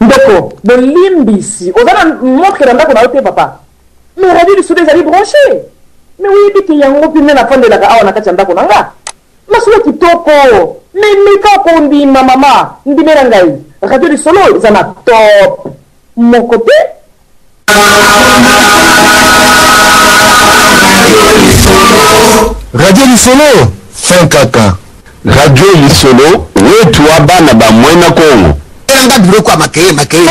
Ndeko bolimbisi oza na montre na ndako na yo te papa mais radio lisolo ezali branche mais oyebi ke yango mpe nde nafandelaka awa na kati ya ndako na nga masolo kitoko mais meka kondima mama ndimela ngai radio lisolo eza na top moko te radio lisolo fin kaka radio lisolo wetu wa bana ba mwena kongo elanga biloko ya makeye makeye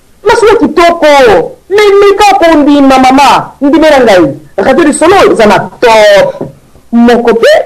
Masolo kitoko mais meka kondima mama ndimela ngai radio lisolo eza na top moko te.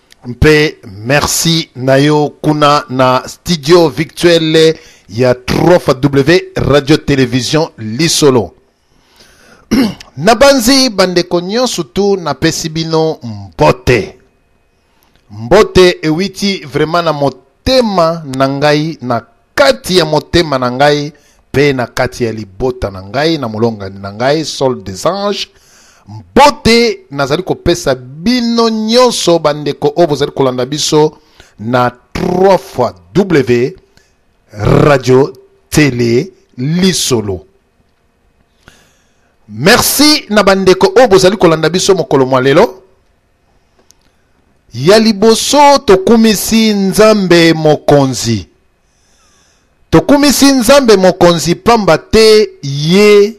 mpe merci na yo kuna na studio victuelle ya 3w radio television lisolo nabanzi bandeko nyonso tu napesi bino mbote mbote ewiti vraiment na motema na ngai na kati ya motema na ngai mpe na kati ya libota na ngai na molongani na ngai sol des anges mbote nazali kopesa bino nyonso bandeko oyo bozali kolanda biso na 3 fois w radio tele lisolo merci na bandeko oyo bozali kolanda biso mokolo mwa lelo Ya liboso, tokumisi Nzambe Mokonzi. Tokumisi Nzambe Mokonzi pamba te ye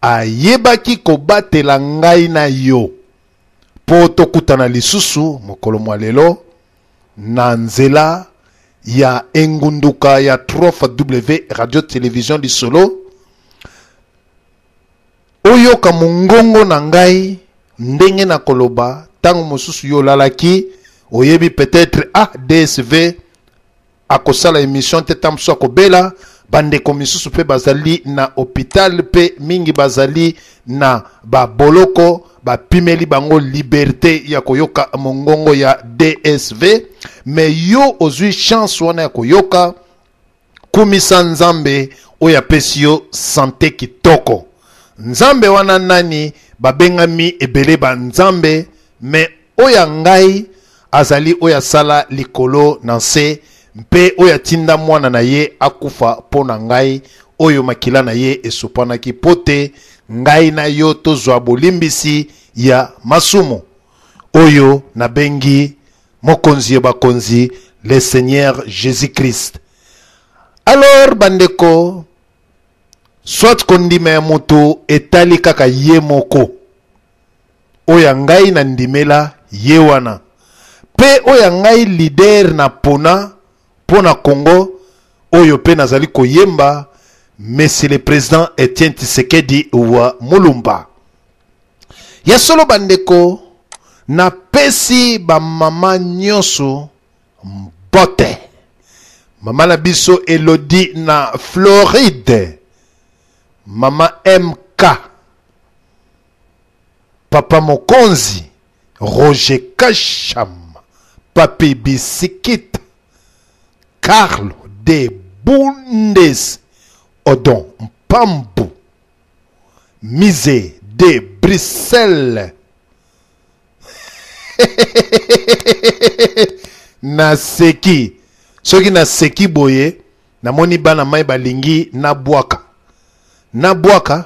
ayebaki kobatela ngai na yo mpo tokutana lisusu mokolo mwa lelo na nzela ya engunduka ya 3 w radio television lisolo Oyoka mongongo na ngai ndenge na koloba tango mosusu yo olalaki oyebi peut-être ah DSV akosala emission te tango mosusu akobela bandeko misusu mpe bazali na hopital mpe mingi bazali na baboloko bapimeli bango liberte ya koyoka mongongo ya DSV mais yo ozwi chance wana ya koyoka kumisa nzambe oyo apesi yo sante kitoko nzambe wana nani babengami ebele banzambe me oyo ya ngai azali oyo asala likolo na nse mpe oyo atinda mwana na ye akufa mpo na ngai oyo makila na ye esopanaki mpo te ngai na yo tozwa bolimbisi ya masumu oyo nabengi Mokonzi ya bakonzi, le Seigneur Jesus-Christ. Alors bandeko, soit kondima ya moto etali kaka ye moko. Oya ngai na ndimela ye wana. Pe oya ngai leader na pona Mpo na Congo oyo mpe nazali koyemba Monsieur le President Etienne Tshisekedi wa Mulumba. Ya solo bandeko, napesi bamama nyonso mbote. Mama na biso Elodie na Floride, mama MK, Papa Mokonzi, Roger Kasham, Papi Bisikit, Carlo de Bundes, Odon Mpambu, Mise de Bruxelles. naseki soki naseki boye namoni bana mai balingi nabwaka nabwaka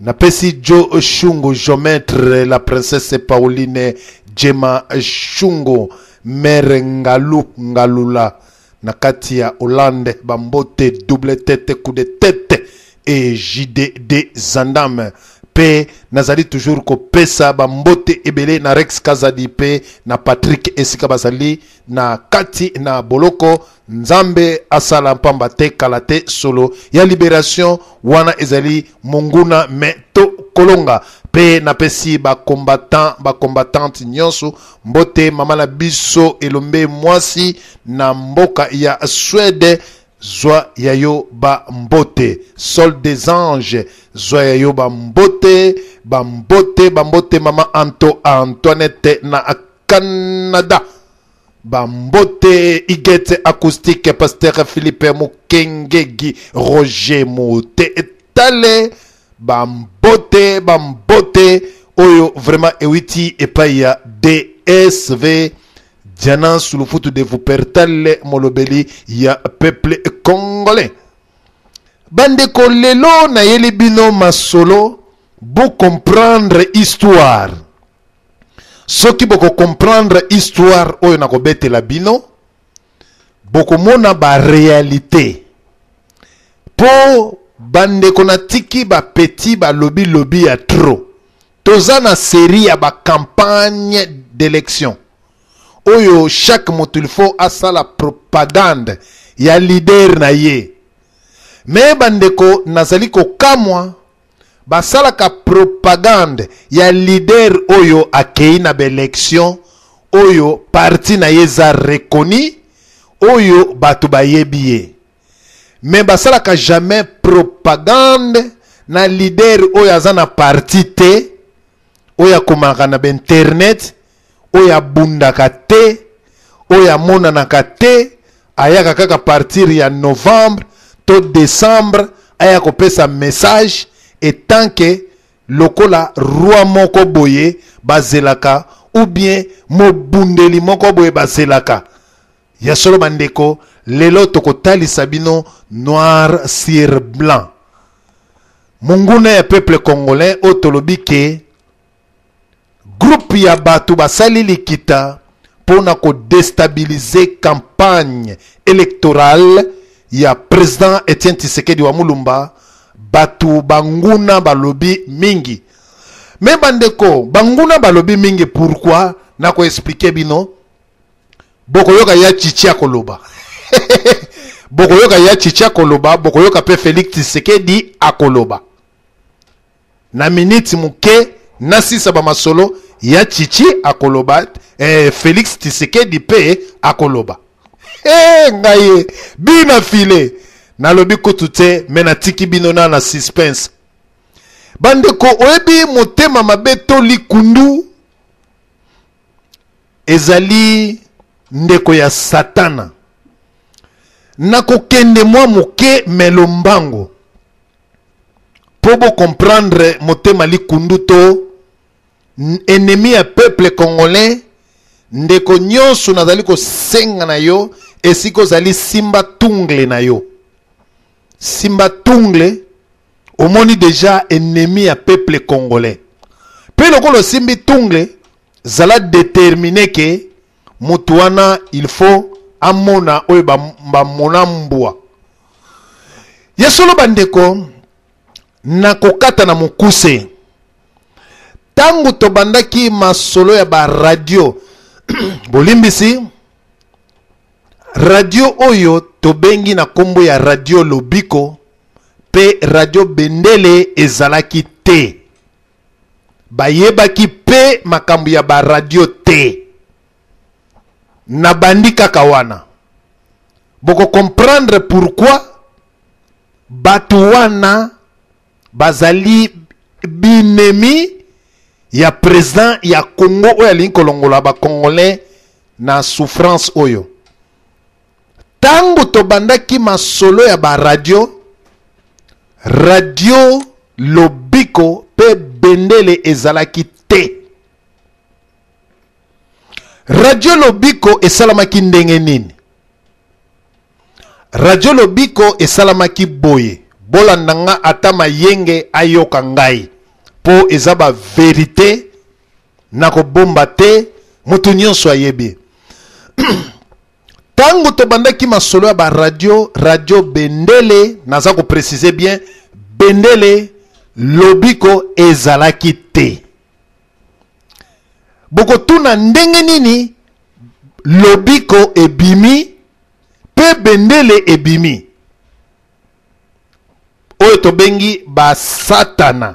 Napesi Jo Shungu Geometre, la Princesse Pauline, Gemma Shungu, Mere Ngalu Ngalula na kati ya Hollande ba mbote double tete coup de tete et JDD Zandame pe nazali toujours kopesa ba mbote ebele na Rex Kazadi pe na Patrick esika bazali na kati na boloko nzambe asala mpamba te kala te solo ya liberation wana ezali monguna me to kolonga mpe napesi bacombattant bacombattante nyonso mbote mama na biso elombe mwasi na mboka ya swede zwa ya yo bambote sol des anges zwa ya yo bambote bambote bambote mama anto antoinette na Canada. Bambote Igete Acoustique Pasteur Philippe Mukengegi Roger Mote Tale Bambote Bambote Oyo vraiment ewiti epai ya DSV Diana Sulufutu de Vupertale Molobeli ya peuple congolais bandeko lelo nayeli bino masolo bo comprendre histoire soki boko comprendre histoire oyo nakobetela bino bokomona ba réalité po bandeko na tiki ba petit balobi lobi ya trop toza na série ya ba campagne d'élection oyo chaque moto il faut asala propagande ya leader na ye me bandeko nazali kokamwa Basalaka propagande ya leader oyo akeyi na ba election oyo parti na ye eza reconi oyo batu bayebi ye mais basalaka jamais propagande na leader oyo aza na parti te oyo akomaka na bainternet oyo abundaka te oyo amonanaka te ayaka kaka partir ya novembre to decembre aya kopesa message etanke lokola roi moko boye bazelaka ou bien mobundeli moko boye bazelaka Ya solo bandeko, lelo tokotalisa bino noir sur blanc. Munguna ya peuple congolais oyo tolobi ke groupe ya bato basali likita mpo na kodestabilize campagne électorale ya president Etienne Tshisekedi wa Mulumba, bato banguna balobi mingi. Me bandeko, banguna balobi mingi pourquoi? Nako expliquer bino. bokoyoka ya chichi akoloba bokoyoka ya chichi akoloba bokoyoka mpe felix tshisekedi akoloba na miniti moke nasisa bamasolo ya chichi akoloba eh, felix tshisekedi mpe akoloba hey, eh, ngai bina file nalobi kutu te me natiki bino na na suspense bandeko oyebi motema mabe to likundu Ezali ndeko ya satana. Nakokende mwa moke me lombango mpo bo comprendre motema likundu to ennemi ya peuple congolais ndeko nyonso nazali kosenga na yo esika ozali simba tungle na yo simba tungle omoni deja ennemi ya peuple congolais mpe lokola osimbi tungle zala determine ke motu wana il faut amona oyo bamona mbwa ya solo bandeko na kokata na mokuse ntango tobandaki masolo ya baradio bolimbisi radio oyo tobengi na nkombo ya radio lobiko mpe radio bendele ezalaki te bayebaki mpe makambo ya baradio te nabandi kaka wana bokokomprendre pourkui bato wana bazali binemi ya president ya congo oyo alingi kolongola bacongolais na souffrance oyo ntango tobandaki masolo ya baradio radio lobiko mpe bendele ezalaki te radio lobiko esalamaki ndenge nini radio lobiko esalamaki boye bolanda nga ata mayenge ayoka ngai mpo eza baverite nakobomba te moto nyonso ayebi ntango tobandaki masolo ya baradio radio bendele naza koprecise bien bendele lobiko ezalaki te bokotuna ndenge nini lobiko ebimi mpe bendele ebimi oyo tobengi basatana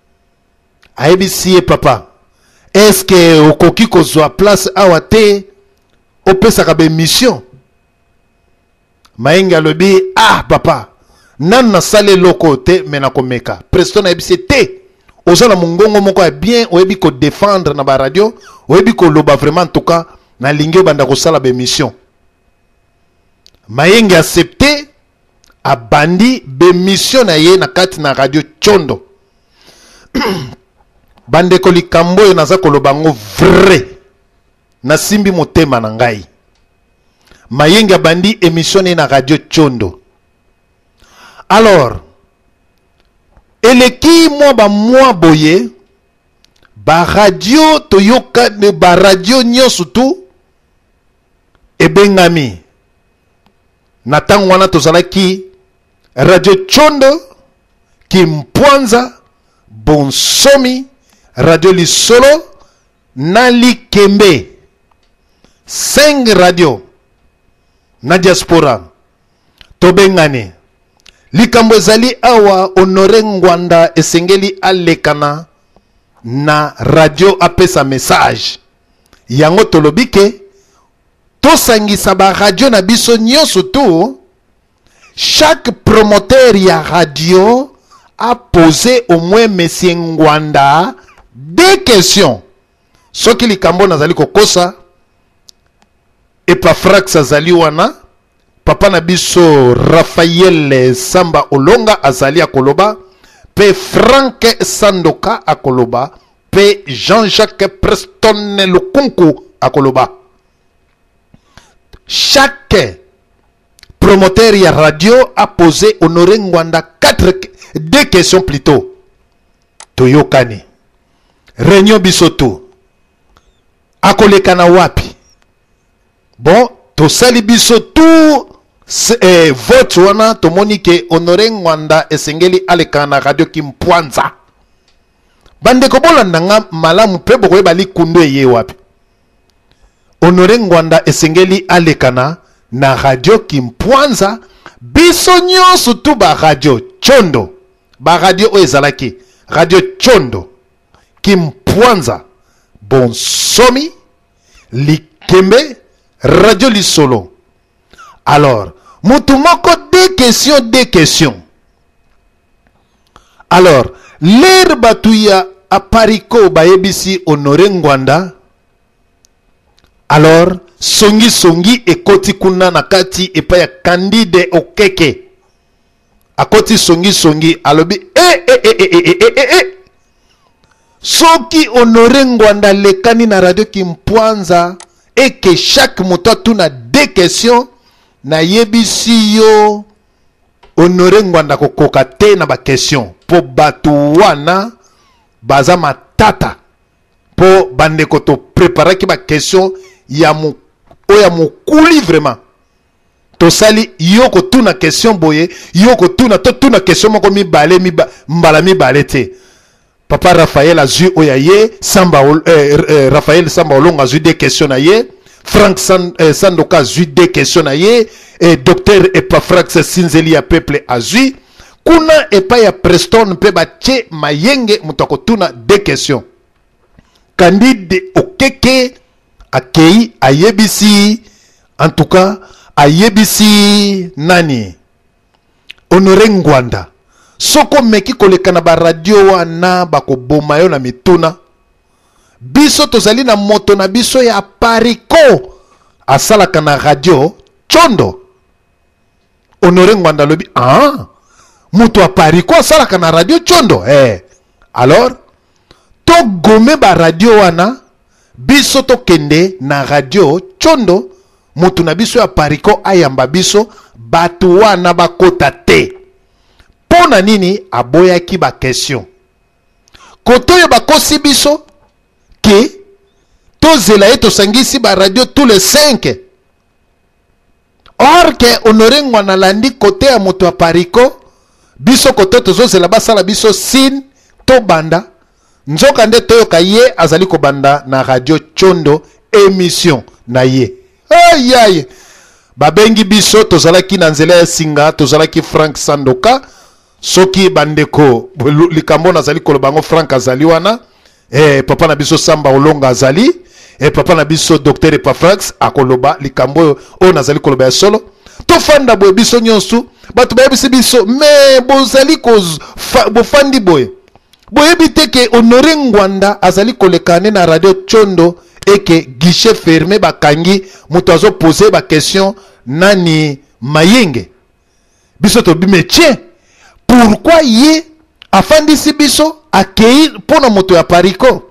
ayebisi ye papa eske okoki kozwa place awa te opesaka bemission mayenge alobi ah papa nanu nasali eloko te me nakomeka presto nayebisi te oza na mongongo moko ya bien oyebi kodefendre na baradio oyebi koloba vraiment ntuka nalingi obanda kosala bemission mayenge accepte abandi bemission na ye na kati na radio condo bandeko likambo oyo naza koloba yango vrai nasimbi motema na ngai mayenge abandi emission na ye na radio condo alors eleki mwa bamwa boye baradio toyoka baradio nyonso tu ebengami Na ntango wana tozalaki radio Chondo, Kimpwanza, Bonsomi, radio Lisolo na Likembe. 5 radio na diaspora tobengani likambo ezali awa honore ngwanda esengeli alekana na radio apesa message yango tolobi ke tosangisa ba radio na biso nyonso tout chaque promoteur ya radio a poser au moins monsieur Ngwanda deux questions soki likambo nazali kokosa epafrax azali wana Papa na biso Raphaël Samba Olonga azali akoloba pe Frank Sandoka akoloba pe Jean-Jacques Preston Lukunku akoloba. Chaque promoteur ya radio a posé Honoré Ngwanda quatre deux questions plutôt. Toyokani. Réunion biso tout. Akoleka na wapi? bon tosali biso tout eh, vote wana tomoni ke honore ngwanda esengeli alekana na radio kimpwanza bandeko bolanda nga malamu mpe bokoyeba likundu eye wapi honore ngwanda esengeli alekana na radio kimpwanza biso nyonso tu baradio condo baradio oyo ezalaki radio condo kimpwanza bonsomi likembe radio lisolo alors mutu moko deux questions deux questions alors lere bato ya apariko bayebisi honore ngwanda alors songisongi ekoti kuna na kati epai ya candide okeke akoti songisongi alobi e e e e e e e e soki honore ngwanda alekani na radio kimpwanza eke chaque moto atuna de question nayebisi yo honore ngwanda kokoka te na bakestion mpo bato wana baza matata mpo bandeko topreparaki bakestion ya oyo ya mokuli vraiment tosali yo kotuna question boye yo kotuna totuna question moko mibale miba, mbala mibale te papa raphael azwi oyo ya ye samba eh, eh, raphael samba olonga azwi de question na ye frank San, eh, sandoka azwi de question na ye eh, docteur epafrax sinzeli ya peuple azwi kuna epai ya preston mpe batye mayenge moto akotuna de question candide okeke Akei ayebisi en tout cas ayebisi nani honore ngwanda soko meki koleka na baradio wana bakoboma yo na mituna biso tozali na moto na biso ya parico asalaka na radio condo honore ngwanda alobi ah, moto ya parico asalaka na radio condo eh. alors To gome ba radio wana biso to kende na radio condo mutu na biso ya parico ayamba biso batu wana bakota te po na nini aboyaki ba question kotoyo bakosi biso ke tozela ye tosangisi ba radio tous les 5 Or que Honore Ngwa nalandi kote ya moto ya Parico, biso kote tozozela basala biso signe tobanda, nzoka nde toyoka ye azali kobanda na radio Chondo emission na ye. Ayaye! Babengi biso tozalaki na nzela ya singa, tozalaki Frank Sandoka, soki bandeko likambo nazali koloba yango frank azali wana eh, papa na biso samba olonga azali eh, papa na biso docteur epafrax akoloba likambo oyo oyo nazali koloba ya solo tofanda boye biso nyonso bato bayebisi biso me bozali bofandi boye boyebi te ke honore ngwanda azali kolekane na radio chondo eke guichet ferme bakangi moto azopose bakestion nani mayenge biso tobi me tie pourkui ye afandisi biso akei mpo na moto ya pariko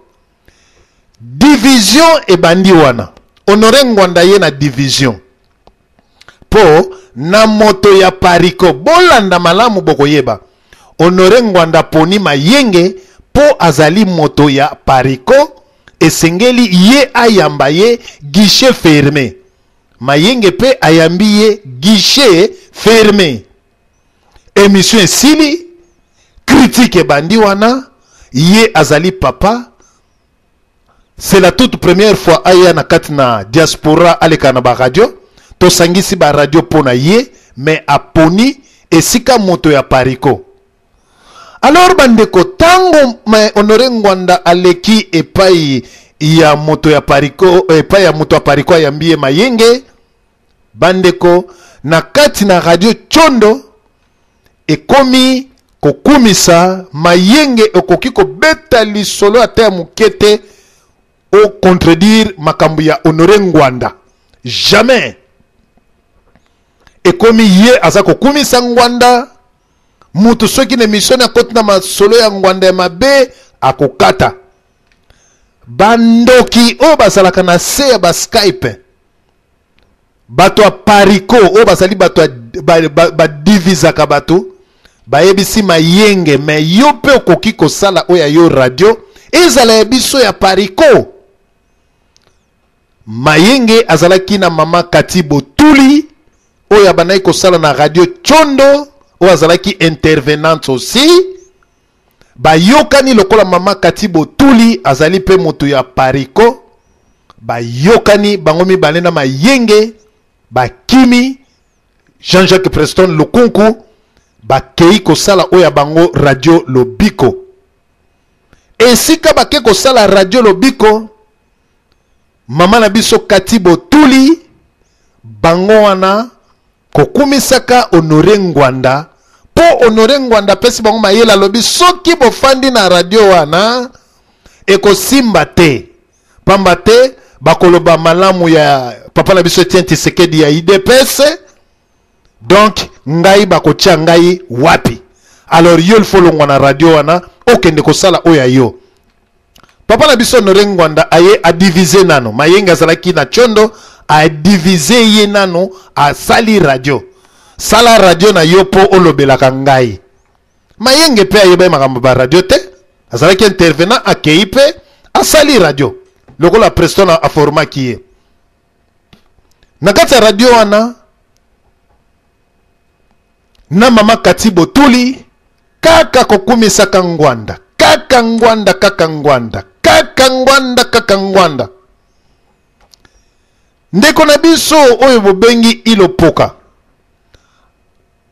division ebandi wana honore ngwanda ye na division mpo na moto ya pariko bolanda malamu bokoyeba honore ngwanda poni mayenge mpo azali moto ya pariko esengeli ye ayamba ye guichet ferme Mayenge pe ayambi ye guichet ferme. Emission esili, critique ebandi wana, ye azali papa. C'est la toute première fois aya na kati na diaspora aleka na ba radio. Tosangisi ba radio pona ye mais aponi esika moto ya Parico. Alors bandeko, tango ma Honore Ngwanda aleki epai ya moto ya pariko, epai ya moto ya pariko ayambi ye mayenge, bandeko, na kati na radio Chondo ekomi kokumisa mayenge okoki kobeta lisolo ata ya moke te o contredire makambo ya honore ngwanda jamais ekomi ye aza kokumisa ngwanda mutu soki na emission na koti na masolo ya ngwanda ya mabe akokata bandoki oyo bazalaka na se ya baskype bato ya parico oyo bazali bato badivisaka ba, ba bato bayebisi mayenge me yo mpe okoki kosala oyo ya yo radio ezala ya biso ya parico Mayenge azalaki na mama Cathy Botuli oyo abandaki kosala na radio Chondo oyo azalaki intervenante aussi bayokani lokola mama Cathy Botuli azali mpe moto ya Parico bayokani bango mibale na Mayenge bakimi Jean-Jacques Preston Lukunku bakei kosala oyo ya bango radio Lobiko esika bake kosala radio lobiko mama na biso kati botuli bango wana kokumisaka honore ngwanda mpo honore ngwanda apesi bango mayele alobi soki bofandi na radio wana ekosimba te pamba te bakoloba malamu ya papa na biso etien tisekedi ya idps donc ngai bakotia ngai wapi alors yo ilfo longwa na radio wana okende kosala oyo ya yo papa na biso nore ngwanda aye adivise nano mayenge azalaki na condo adivise ye nano asali radio sala radio na yo mpo olobelaka ngai mayenge mpe ayebaki makambo ba radio te azalaki intervenant akei mpe asali radio lokola preston aformaki ye na kati ya radio wana na mama kati botuli kaka kokumisaka ngwanda kaka ngwanda kaka ngwanda kaka ngwanda kaka ngwanda ndeko na biso oyo bobengi ilopoka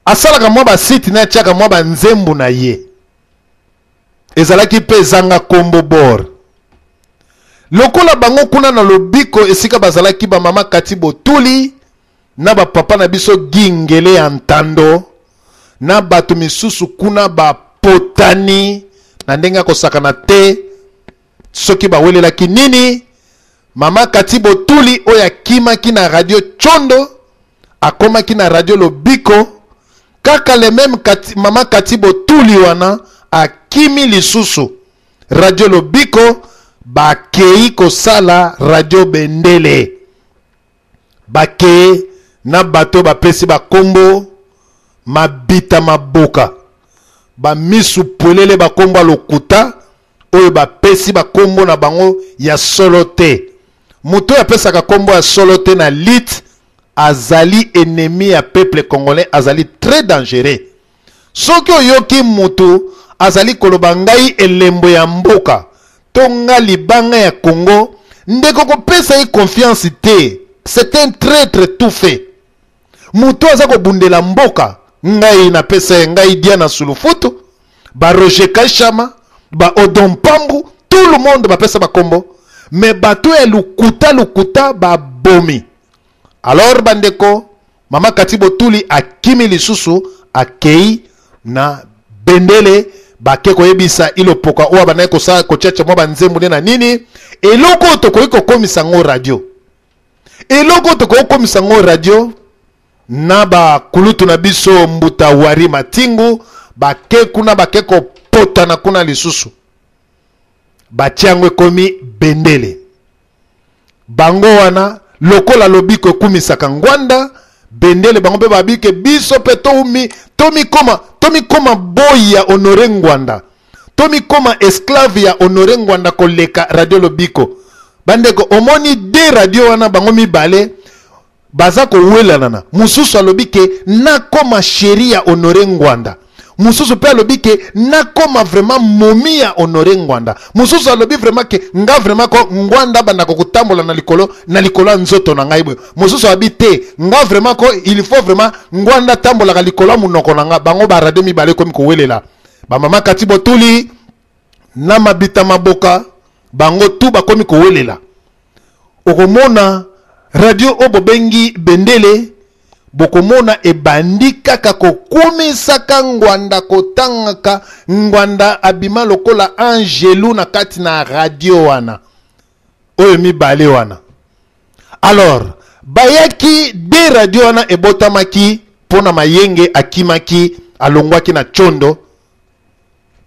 asalaka mwa basite na atyaka mwa banzembo na ye ezalaki mpe ezanga nkombo bor lokola bango kuna na lobiko esika bazalaki bamama kati botuli na bapapa na biso gingele ya ntando na bato misusu kuna bapotani na ndenge ya kosakana te soki bawelelaki nini mama kati botuli oyo akimaki na radio chondo akomaki na radio lobiko kaka le meme kati, mama kati botuli wana akimi lisusu radio lobiko bakei kosala radio bendele bakee na bato oyo bapesi bakombo mabita maboka ba misu pwelele bakombo ya lokuta oyo bapesi bakombo na bango ya solo te moto oyo apesaka kombo ya solo te na lit azali enemi ya peuple congolais azali très dangereux Soki oyoki mutu azali koloba ngai elembo ya mboka to nga libanga ya Congo ndeko kopesa ye confiance te c'est un traitre tout fait mutu aza kobundela mboka ngai na pesa ye ngai Diana Sulufutu ba Roger Kashama ba Odon Pambu tout le monde bapesa bakombo mais bato ya lokuta lokuta babomi alors bandeko Mama Cathy Botuli akimi lisusu akei na bendele bake koyebisa ilopoka oyo abandaki kosala kotiatia mwa banzembo nde na nini eloko oyo tokoki kokomisa yango radio eloko oyo tokoki kokomisa yango radio na bakulutu na biso mbuta wari matingu bake kuna bake kopotana kuna lisusu batia yango ekomi bendele bango wana lokola lobiko ekumisaka ngwanda bendele bango mpe babike biso mpe tomi tomikoma tomikoma boyi ya honore ngwanda tomikoma esclave ya honore ngwanda koleka radio lobiko bandeko omoni de radio wana bango mibale Baza kowelanana mususu alobi ke nakoma cheri ya honore ngwanda mususu pe alobi ke nakoma vraiment momi ya honore ngwanda mususu alobi vraiment ke nga vraiment ko ngwanda abandaka kotambola na likolo na likolo ya nzoto na ngai boye mususu abi te nga vraiment ko il faut vraiment ngwanda atambolaka likolo ya monoko na nga bango barade mibale ekomi kowelela bamama kati botuli na mabita maboka bango tu bakomi kowelela okomona radio oyo bobengi bendele bokomona ebandi kaka kokumisaka ngwanda kotangaka ngwanda abima lokola angelu na kati na radio wana oyo mibale wana alors bayaki de radio wana ebotamaki mpo na mayenge akimaki alongwaki na condo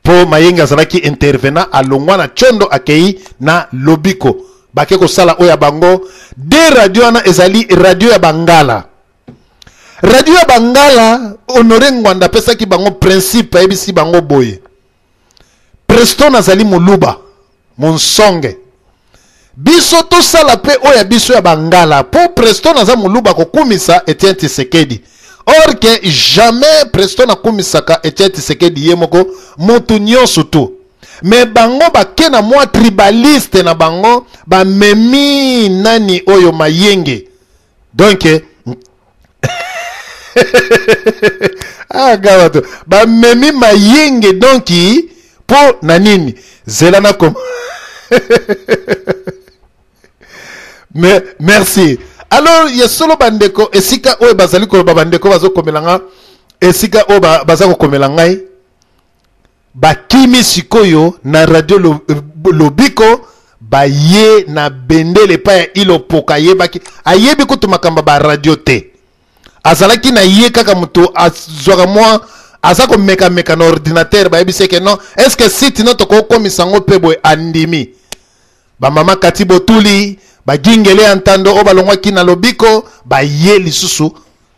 po mayenge azalaki intervenant alongwa na chondo akei na lobiko bake kosala oyo ya bango de radio wana ezali radio ya bangala radio ya bangala honore ngwanda apesaki bango principe ayebisi bango boye preston azali moluba monsonge biso tosala mpe oyo ya biso ya bangala mpo presto naza moluba kokumisa etienne tisekedi or ke jamais presto nakumisaka etienne tisekedi ye moko motu nyonso tu me bango bake na mwa tribaliste na bango bamemi nani oyo mayenge donc ah gawa to bamemi mayenge donc mpo na nini zela na koma Me, merci alors ya solo bandeko esika oyo bazali koloba bandeko bazokomela nga esika oyo baza kokomela ngai Bakimi sikoyo na radio lobiko baye na bendele epai ya ilopoka ayebaki ayebi kutu makambo ba radio te azalaki na ye kaka moto azwaka mwa aza komekameka na ordinatere bayebiseke non est ce que site no tokokomisa yango mpe boye andimi bamama kati botuli bagingele ya ntando oyo balongwaki na lobiko baye lisusu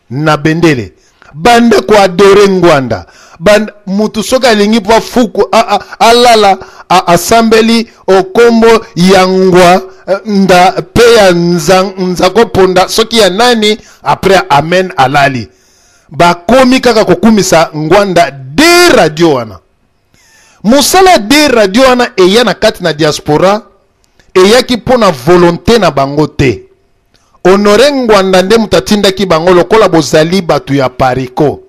na bendele banda ko adore ngwanda banda mutu soki alingi mpo afuku alala asambeli okombo ya ngwa eh, nda mpe ya nzako ponda soki ya nani après amen alali bakomi kaka kokumisa ngwanda de radio wana mosala de radio wana eya na kati na diaspora eyaki mpo na volonté na bango te Honore Ngwanda nde moto atindaki bango lokola bozali bato ya Parico.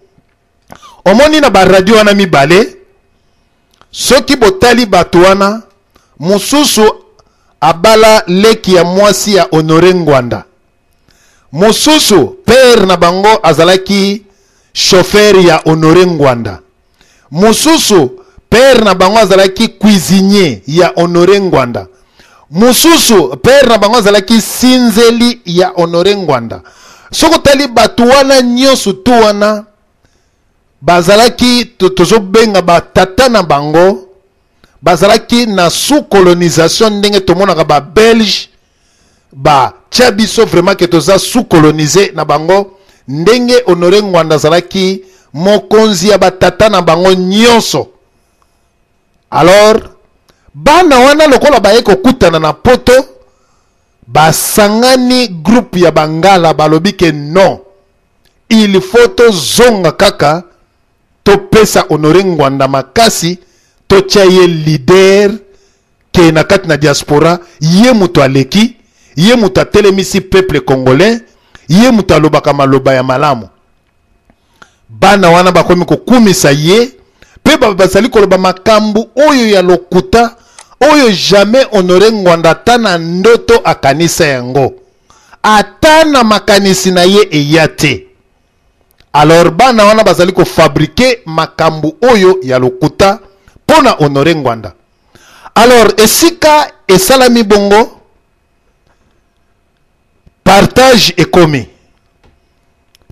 Omoni na baradio wana mibale, soki botali bato wana, mosusu abala leki ya mwasi ya Honore Ngwanda, mosusu pere na bango azalaki shofere ya Honore Ngwanda. Mususu père na bango azalaki cuisinier ya Honore Ngwanda. Mususu père na bango azalaki sinzeli ya Honore Ngwanda. Soko tali bato wana nyonso tu wana bazalaki tozobenga batata na bango bazalaki na sous colonisation ndenge tomonaka ba belge ba tia biso vraiment que toza sous colonise na bango ndenge honore ngwanda azalaki mokonzi ya batata na bango nyonso alors bana wana lokola baye kokutana na poto basangani groupe ya bangala balobi ke non il faut tozonga kaka topesa honore ngwanda makasi totya ye leader ke na kati na diaspora ye moto aleki ye moto atelemisi peuple congolais ye moto alobaka maloba ya malamu bana wana bakomi kokumisa ye mpe bazali koloba makambo oyo ya lokuta oyo jamais honore ngwanda ata na ndoto akanisa yango ata na makanisi na ye eya te alors bana wana bazali kofabrike makambo oyo ya lokuta mpo na honore ngwanda alors esika esalami bongo partage ekomi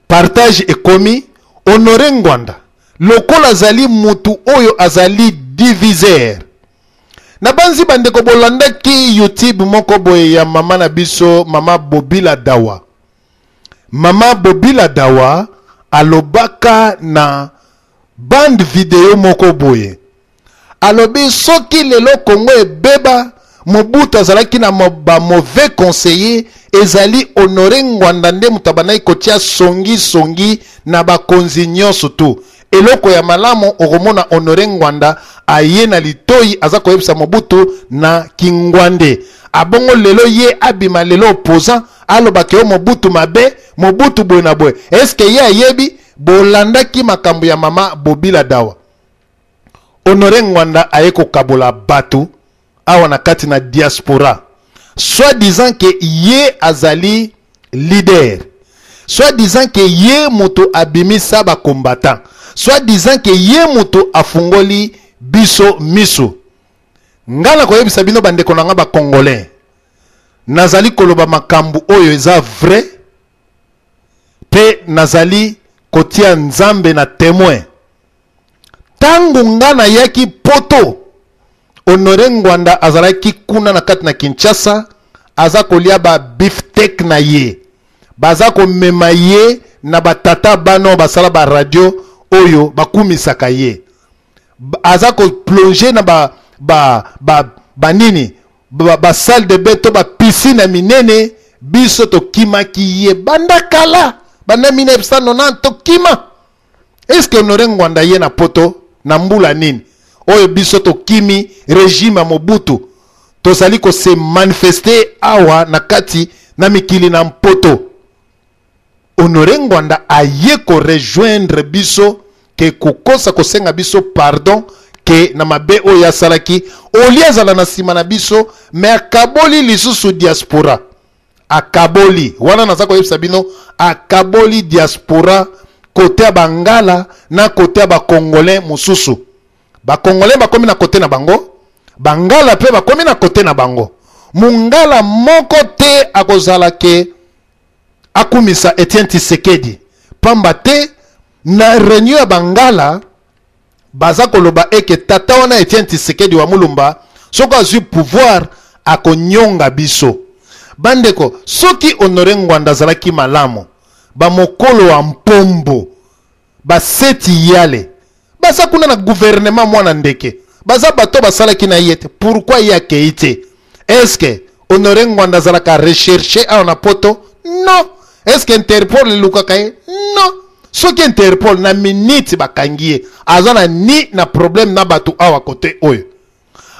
partage ekomi honore ngwanda lokola azali mutu oyo azali diviser nabanzi bandeko bolandaki youtube moko boye ya mama na biso mama bobila dawa mama bobila dawa alobaka na bande video moko boye alobi soki lelo congo ebeba mobutu azalaki na ba mauvais conseiller ezali honore ngwanda nde moto abandaki kotia songi songi na bakonzi nyonso tu eloko ya malamu okomona honore ngwanda aye na litoi aza koyebisa mobutu na kingwande abongo lelo ye abima lelo opposant alobaka yo mobutu mabe mobutu boye na boye eske ye ayebi bolandaki makambo ya mama bobila dawa Honore Ngwanda aye kokabola bato awa na kati na diaspora soit disant que ye azali leader soit disant que ye moto abimisa ba combattant soit disant que ye moto afungoli biso miso ngai nakoyebisa bino bandeko na ngai bacongolais nazali koloba makambo oyo eza vrai Mpe nazali kotia Nzambe na temoin, ntango nga nayaki poto, Honore Ngwanda azalaki kuna na kati na Kinshasa, aza kolia ba beefsteak na ye, baza komema ye na batata bana oyo basala ba radio oyo bakumisaka ye, aza koplonger na ba, ba, ba, ba nini ba, ba salle de bain to ba piscine ya minene biso tokimaki ye banda kala banda 1990 tokima eske honore ngwanda ye na poto na mbula nini oyo biso tokimi regime ya mobutu tozali kose manifeste awa na kati na mikili na mpoto Honore Ngwanda aye ko rejoindre biso ke kokosa kosenga biso pardon ke na mabe oyo asalaki olie azala na nsima na biso me akaboli lisusu diaspora akaboli wana naza koyebisa bino akaboli diaspora kote ya bangala na kote ya bakongolais mosusu bakongolais bakomi na kote na bango bangala mpe bakomi na kote na bango mongala moko te akozala ke akumisa Etienne Tshisekedi pamba te na reunion ya Bangala baza koloba eke tata wana Etienne Tshisekedi wa Mulumba soko azwi pouvoir akonyonga biso bandeko. Soki Honore Ngwanda azalaki malamu bamokolo wa mpombo Ba Seth Iyale baza kuna na gouvernement mwana ndeke baza bato basalaki na ye te pourquoi ye akei te eske honore ngwanda azalaka recherche awa na poto non eske interpol elukaka ye non soki interpol na minute bakangi ye aza na ni na problème na bato awa kote oyo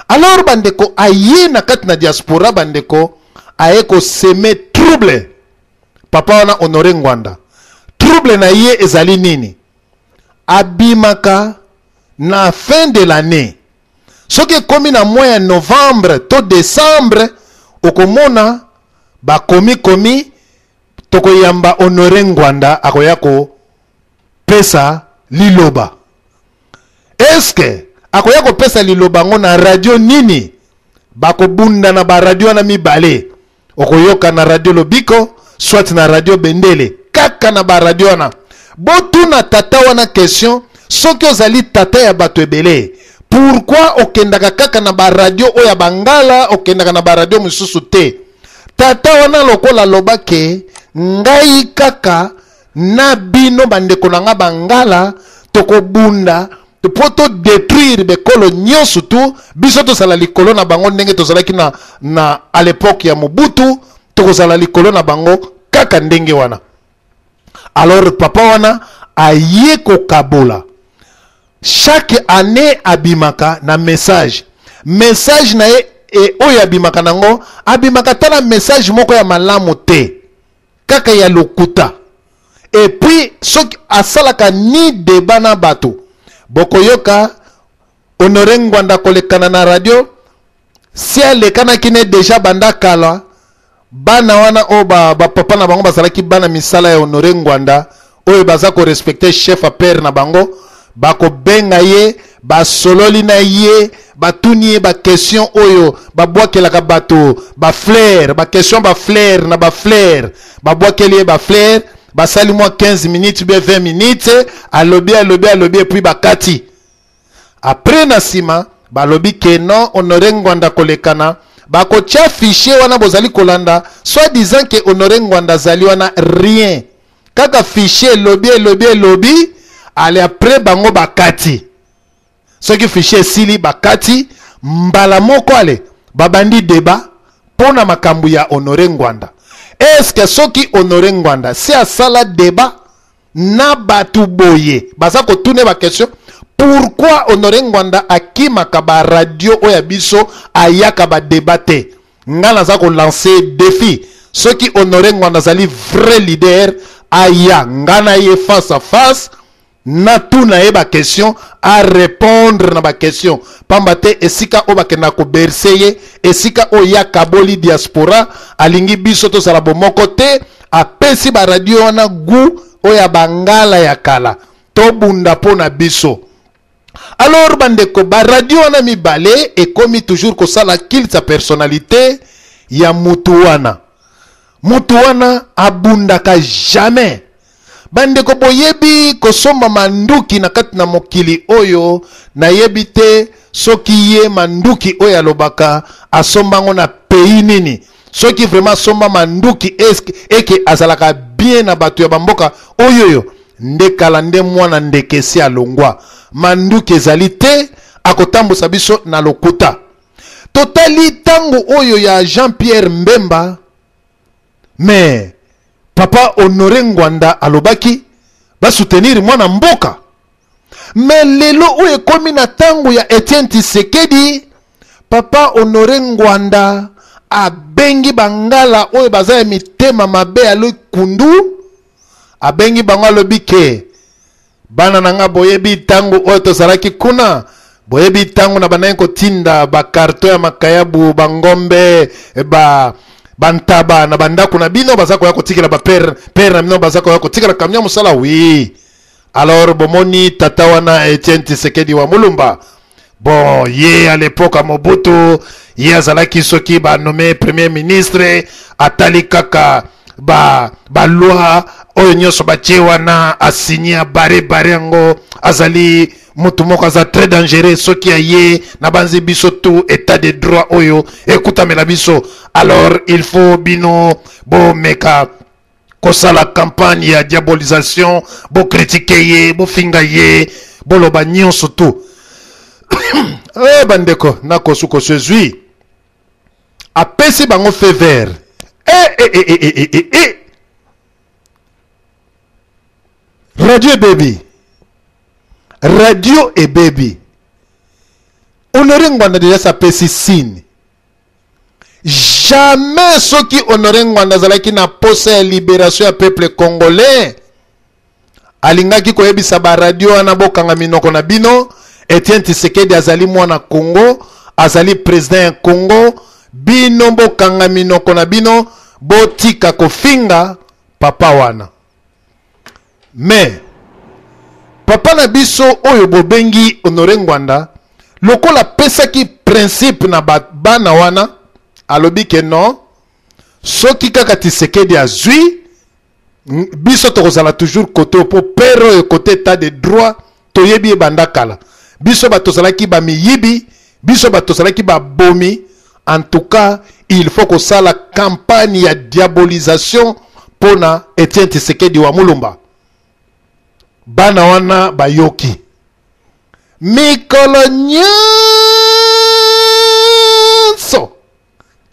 alors bandeko aye na kati na diaspora bandeko aye koseme trouble papa wana honore ngwanda trouble na ye ezali nini abimaka na fin de l'année soki ekomi na mois ya novembre to decembre okomona bakomi komi tokoyamba honore ngwanda akoya kopesa liloba eske akoya kopesa liloba yango na radio nini bakobunda na baradio wana mibale okoyoka na radio lobiko soit na radio bendele kaka na baradio wana botuna tata wana question soki ozali tata ya bato ebele pourkui okendaka kaka na baradio oyo ya bangala okendaka na baradio mosusu te tata wana lokola aloba ke ngai kaka na bino bandeko na nga bangala tokobunda mpo todetruire bekolo nyonso tu biso tozala likolo na bango ndenge tozalaki na, na a lepoke ya mobutu tokozala likolo na bango kaka ndenge wana alors papa wana aye kokabola chaque année abimaka na message message na ye e, oyo abimaka nango abimaka ata na message moko ya malamu te kaka ya lokuta epuis soki asalaka ni deba na bato bokoyoka honore ngwanda kolekana na radio si alekanaki ne deja banda kala bana wana oyo bapapa ba na bango bazalaki bana misala ya honore ngwanda oyo baza ko respecter chef a père na bango bakobenga ye basololi na ye batuni ye bakestion oyo babwakelaka bato baflere bakestion baflere na baflere babwakeli ye baflere basali mwa 15 minutes bie 20 minutes alobi alobi alobi epuis bakati apres na nsima balobi ke non honore ngwanda kolekana bakotya fichier wana bozali kolanda soit disant ke honore ngwanda azali wana rien kaka fichier elobi elobi elobi ale après bango bakati soki fichier esili bakati mbala moko ale babandi deba mpo na makambo ya honore ngwanda eske soki honore ngwanda si asala deba na bato boye baza kotune bakestion pourkui honore ngwanda akimaka baradio oyo ya biso ayaka badeba te nga naza ko lancer defi soki honore ngwanda azali vrai leader aya nga na ye face à face natuna ye baquestion arépondre na baquestion mpamba te esika oyo bakenda koberse ye esika oyo ye akaboli diaspora alingi biso tozala bomoko te apesi baradio wana gu oyo ya bangala ya kala tobunda mpo na biso alors bandeko ba radio wana mibale ekomi toujours kosala kilsa personnalité ya mutu wana mutu wana abundaka jamais bandeko boyebi kosomba manduki na kati na mokili oyo nayebi te soki ye manduki oyo alobaka asomba yango na pays nini soki vraiment asomba manduki eke azalaka bien na bato ya bamboka oyoyo nde kala nde mwana ndeke esi alongwa manduki ezali te akotambusa biso na lokuta totali ntango oyo ya jean pierre mbemba me papa honore ngwanda alobaki basoutenir mwana mboka me lelo oyo ekomi na ntango ya etienne tisekedi papa honore ngwanda abengi bangala oyo baza ya mitema mabe ya likundu abengi bango alobi ke bana na nga boyebi ntango oyo tozalaki kuna boyebi ntango na bandaki kotinda bakarto ya makayabu bangombe ba bantaba na bandako na bino baza koya kotikela bapere pere na bino baza koya kotikela kamio ya mosala wi Alors bomoni tata wana Etienne Tshisekedi wa Mulumba bon ye à l'époque à Mobutu ye azalaki soki ba nommé premier ministre atali kaka ba ba loi oyo nyonso batie wana asigné abare bare yango azali motu moko aza très dangereux soki aye nabanzi biso tout état de droit oyo ekutamela biso alors il faut bino bomeka kosala campagne ya diabolisation bokritike ye bofinga ye boloba nyonso tu hey, eh, bandeko nakosukosu ezwi apesi bango fe vert hey, eh, hey, eh, hey, hey, hey, hey. radio ebebi radio ebebi honore ngwanda dejas apesi sine jamais soki honore ngwanda azalaki na posa ya liberation ya peuple congolais alingaki koyebisa baradio wana bokanga minoko na bino etienne tisekedi azali mwana congo azali president ya congo bino bokanga minoko na bino botika kofinga papa wana mais papa na biso oyo bobengi honore ngwanda lokola apesaki principe na bana wana alobi ke non soki kaka tisekedi azwi biso tokozala toujours kote mpo pere oyo kote etat de droit Toyebi ye banda kala. Biso bato tozalaki ba miyibi, biso bato tozalaki ba bomi. En tout cas, il faut kosala campagne ya diabolisation pona Etienne Tshisekedi wa Mulumba. Bana wana bayoki. Mikolo nyonso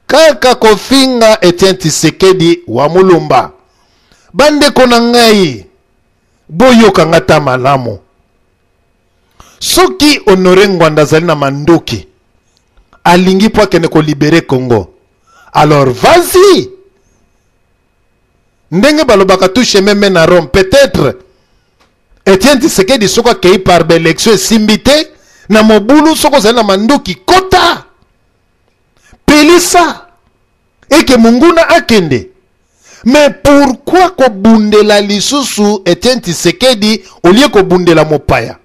kaka kofinga Etienne Tshisekedi wa Mulumba. Bandeko na ngai boyoka nga ta malamu soki honore ngwanda azali na manduki alingi mpo akende kolibere congo alors vas-y ndenge balobaka tout chemin mène à rome peut-être etienne tisekedi soki akei par baélection esimbi te na mobulu soki ozali na manduki kota pelisa et que monguna akende mais pourquoi kobundela lisusu Etienne Tshisekedi au lieu kobundela mopaya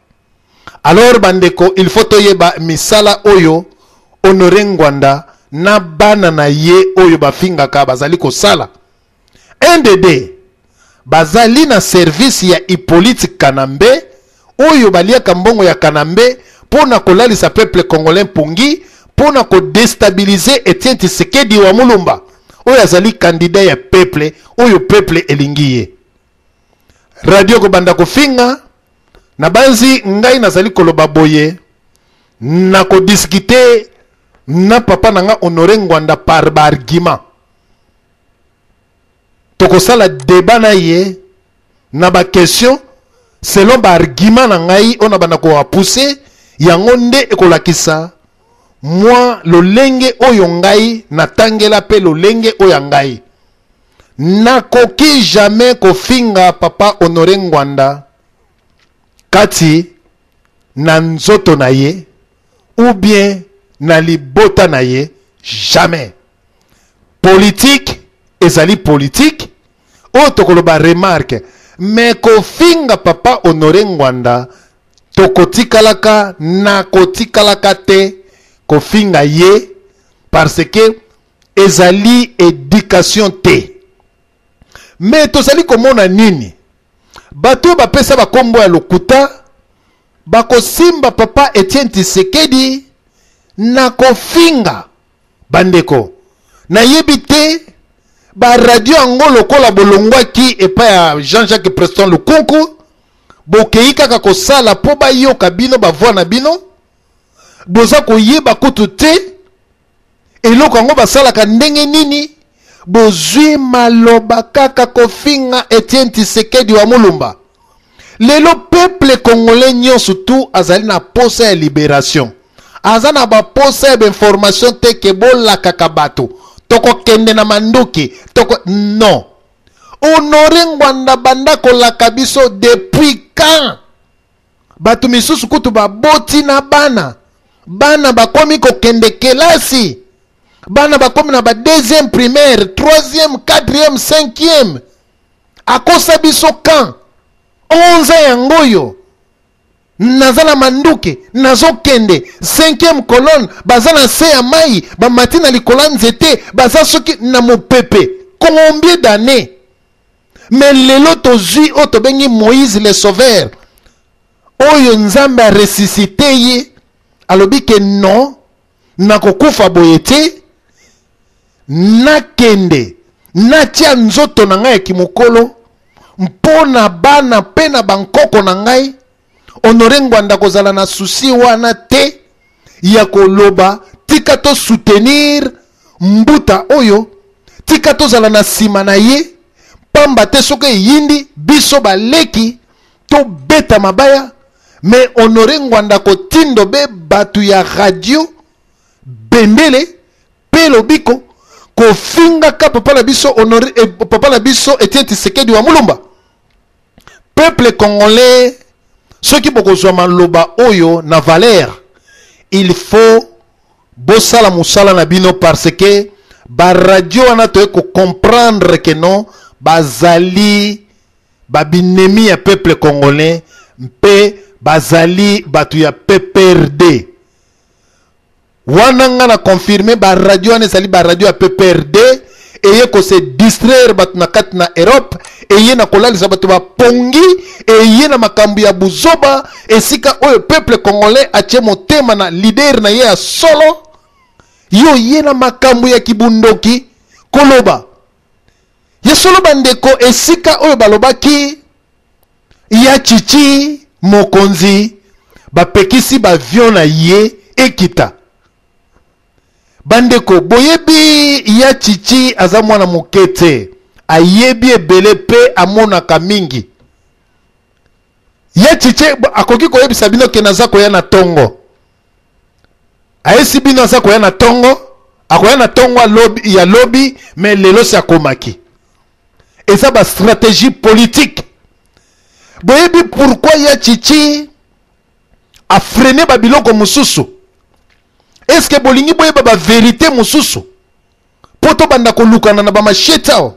alors bandeko il faut toyeba misala oyo Honore Ngwanda na bana na ye oyo bafingaka bazali kosala NDD. Baza li na service ya Hypolite Kanambe oyo baliaka mbongo ya Kanambe pona kolalisa peuple congolais mpongi pona ko destabilise Etienne Tshisekedi wa Mulumba oyo azali candidat ya peuple oyo peuple elingi ye. Radio kobanda kofinga na banzi ngai nazali koloba boye na ko discuter na papa na nga Honore Ngwanda par ba arguments tokosala debat na ye na ba question selon ba argument na ngai oyo nabanda koapouse yango nde ekolakisa mwa lolenge oyo ngai natangela mpe lolenge oyo ya ngai nakoki jamais kofinga papa honore ngwanda kati na nzoto na ye ou bien na libota na ye jamais politique ezali politique oyo tokoloba remarque me kofinga papa honore ngwanda tokotikalaka na kotikalaka te kofinga ye parce que ezali education te me tozali komona nini bato oyo bapesa bakombo ya lokuta bakosimba papa etienne tisekedi na kofinga Bandeko, nayebi te ba radio yango lokola bolongwaki epai ya Jean-Jacques Preston Lukunku, bokei kaka kosala mpo bayoka bino ba voix na bino, boza koyeba kutu te eloko yango basalaka ndenge nini bozui maloba kaka kofinga Etienne Tshisekedi wa Mulumba. Lelo peuple congolais nyonso tout azali na posa ya liberation. Aza na ba posa ya information te ke bolakaka bato. Tokokende na manduki, toko non. Honore Ngwanda banda kolaka biso depuis quand? bato misusu kutu baboti na bana bana bakomi kokende kelasi bana bakomi na ba deuxième primaire troisième quatrième cinquième akosa biso kan onza yango oyo naza na manduki nazokende cinquième colonne baza na se ya mai bamati na likolo ya nzete baza soki na mopepe combien d'année Mais lelo tozui oyo tobengi Moïse le sauveur. Oyo Nzambe a ressuscité ye alobi que non nakokufa boye te nakende natia nzoto na ngai ya kimokolo mpo na bana mpe na bankoko na ngai honore ngwanda kozala na susi wana te ya koloba tika to soutenir mbuta oyo tika tozala na nsima na ye pamba te soki eyindi biso baleki tobeta mabaya me honore ngwanda kotindo be bato ya radio bendele mpe lobiko kofingaka papa na biso honore eh, papa na biso etienne tisekedi wa mulumba peuple congolais soki bokozwa maloba oyo na valeur il faut bosala mosala na bino parce que baradio wana toye kocomprendre ke non bazali babinemi ya peuple congolais mpe bazali bato ya pprd wana nga na confirme ba radio wana ezali ba radio ya pprd eye kose distraire bato na kati na europe eye na kolalisa bato bapongi eye na makambo ya buzoba esika oyo peuple congolais atie motema na lider na ye ya solo yo ye na makambo ya kibundoki koloba ya solo bandeko esika oyo balobaki ya chichi mokonzi bapekisi bavio na ye ekita bandeko boyebi ya chichi aza mwana moke te ayebi ebele mpe amonaka mingi ya chichi akoki koyebisa bino ke naza koya na tongo ayesi bino aza koya na tongo akoya na tongo lobi, ya lobi me lelo si akomaki eza bastratégie politique boyebi pourkui ya chichi afrene babiloko mosusu eske bolingi boyeba baverité mosusu mpo tobanda kolukana na bamashete awa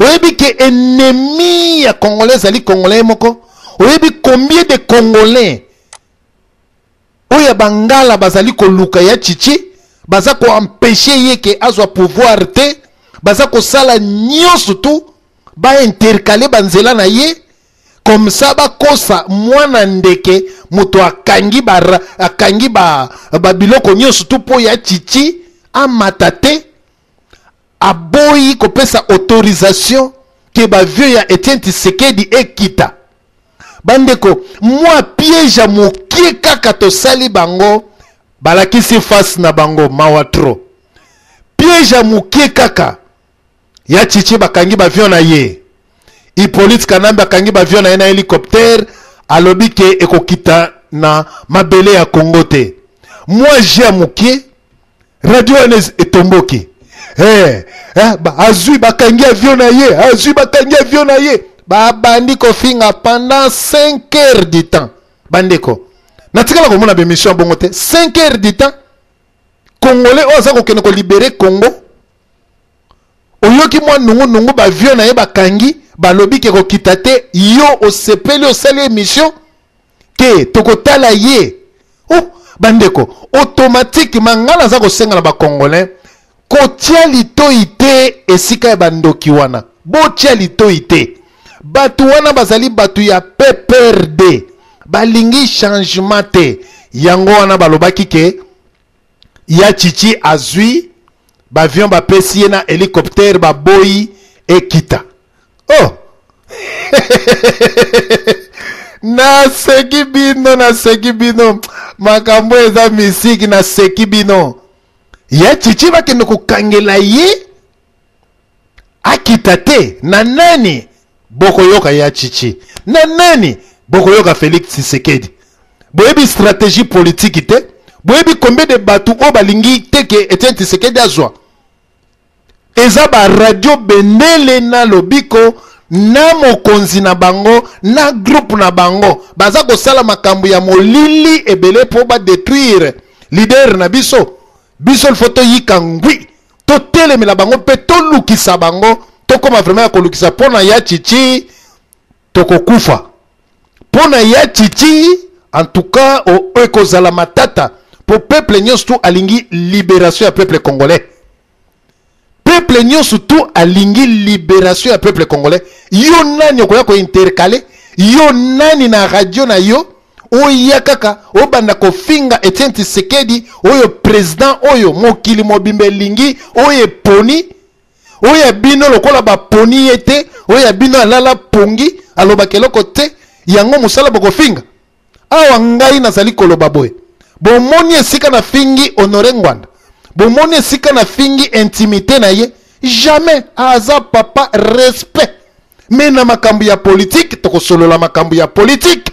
oyebi ke ennemi ya congolais ezali congolais moko oyebi combien de congolais Oyo ya bangala bazali koluka ya chichi baza ko empêcher ye ke azwa pouvoir te baza kosala nyonso tu ba intercaler banzela na ye comme ça bakosa mwana ndeke moto akangi ba akangi ba, ba biloko nyonso tu mpo ya chichi amata te aboyi kopesa autorisation ke ba vieux ya Etienne Tshisekedi ekita. Bandeko, mwa piège ya mokie kaka tosali bango, balakisi face na bango, mawa trop. Piège ya mokie kaka ya Chichi bakangi ba vieux na ye. Hippolyte Kanambe akangi ba vieux na ye na hélicoptère, alobi ke ekokita na mabele ya Congo te. Mwa jeu ya mokie radio wana etomboki eh, eh, azwi bakangi avio na ye azwi bakangi avio na ye babandi kofinga pendant 5 heures du temps bandeko natikala komona bemission ya bongo te 5 heures du temps congolais oyo aza kokende kolibere congo oyoki mwa nungunungu bavio na ye bakangi balobi ke kokita te yo osepeli osali emission ke tokotala ye oh, bandeko automatiquement ngai naza kosenga na bacongolais kotia litoi te esika ya bandoki wana botia litoi te bato wana bazali bato ya pprd balingi changement te yango wana balobaki ke ya chichi azwi bavion bapesi ye na helicoptère baboyi ekita oh naseki bino naseki bino makambo eza misiki naseki bino ya chichi bakende kokangela ye akita te na nani bokoyoka ya chichi na nani bokoyoka félix tshisekedi boyebi stratégie politique te boyebi combien de bato oyo balingi te ke etienne tshisekedi azwa Eza ba radio bendele na lobiko na mokonzi na bango na groupe na bango baza kosala makambo ya molili ebele mpo ba detruire leader na biso biso lifo toyika ngwi totelemela bango mpe tolukisa bango tokoma vraiment ya kolukisa mpo na ya chichi Tokokufa pona ya titi en tout cas ekozala matata po peuple nyonso tout alingi liberation ya peuple congolais peuple nyonso tout alingi liberation ya peuple congolais yo nani okoya kointercale yo nani na radio na yo oya kaka obanda kofinga etienne tisekedi oyo president oyo mokili mobimba elingi oyo eponi oyo ya bino lokola baponi ye te oyo ya bino alala pongi alobaka eloko te yango mosala bokofinga awa ngai nazali koloba boye bomoni esika na fingi honore ngwanda bomoni esika na fingi intimité na ye jamais aza papa respect me na makambo ya politike tokosolola makambo ya politike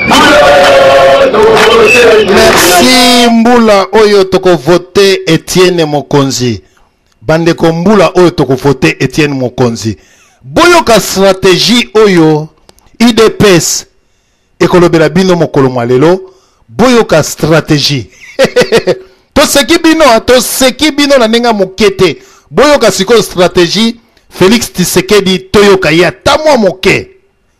merci mbula oyo tokovote etienne mokonzi bandeko mbula oyo tokovote etienne mokonzi boyoka stratégie oyo idps ekolobela bino mokolo mwa lelo boyoka stratégie toseki bino hein, toseki bino na ndenge ya moke te boyoka sikoyo stratégie félix tisekedi toyoka ye ata mwa moke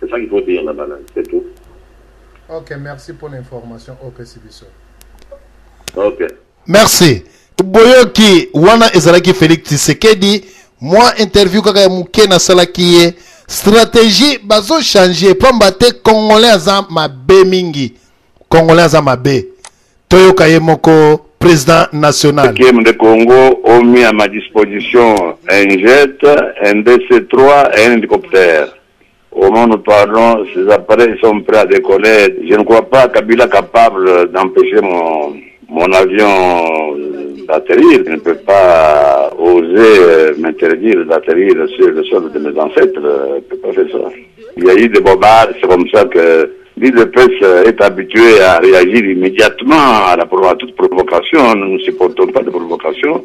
C'est ça qu'il faut dire na banane, c'est tout. Ok, merci pour l'information opesi biso. Ok. Merci. Boyoki wana ezalaki Felix Tshisekedi mwa interview kaka ya moke nasalaki ye stratégie bazo changer pamba te congolais aza mabe mingi congolais aza mabe toyoka ye moko président national kiem de congo omi à ma disposition un jet un dc3 un hélicoptère au moment où nous parlons ces appareils sont prêts à décoller je ne crois pas kabila capable d'empêcher mon mon avion d'atterrir. Je ne peux pas oser euh, m'interdire d'atterrir sur le sol de mes ancêtres. Je peux pas Il y a eu des bombards, c'est comme ça que l'île de euh, est habituée à réagir immédiatement à, la, toute provocation. Nous ne supportons pas de provocation.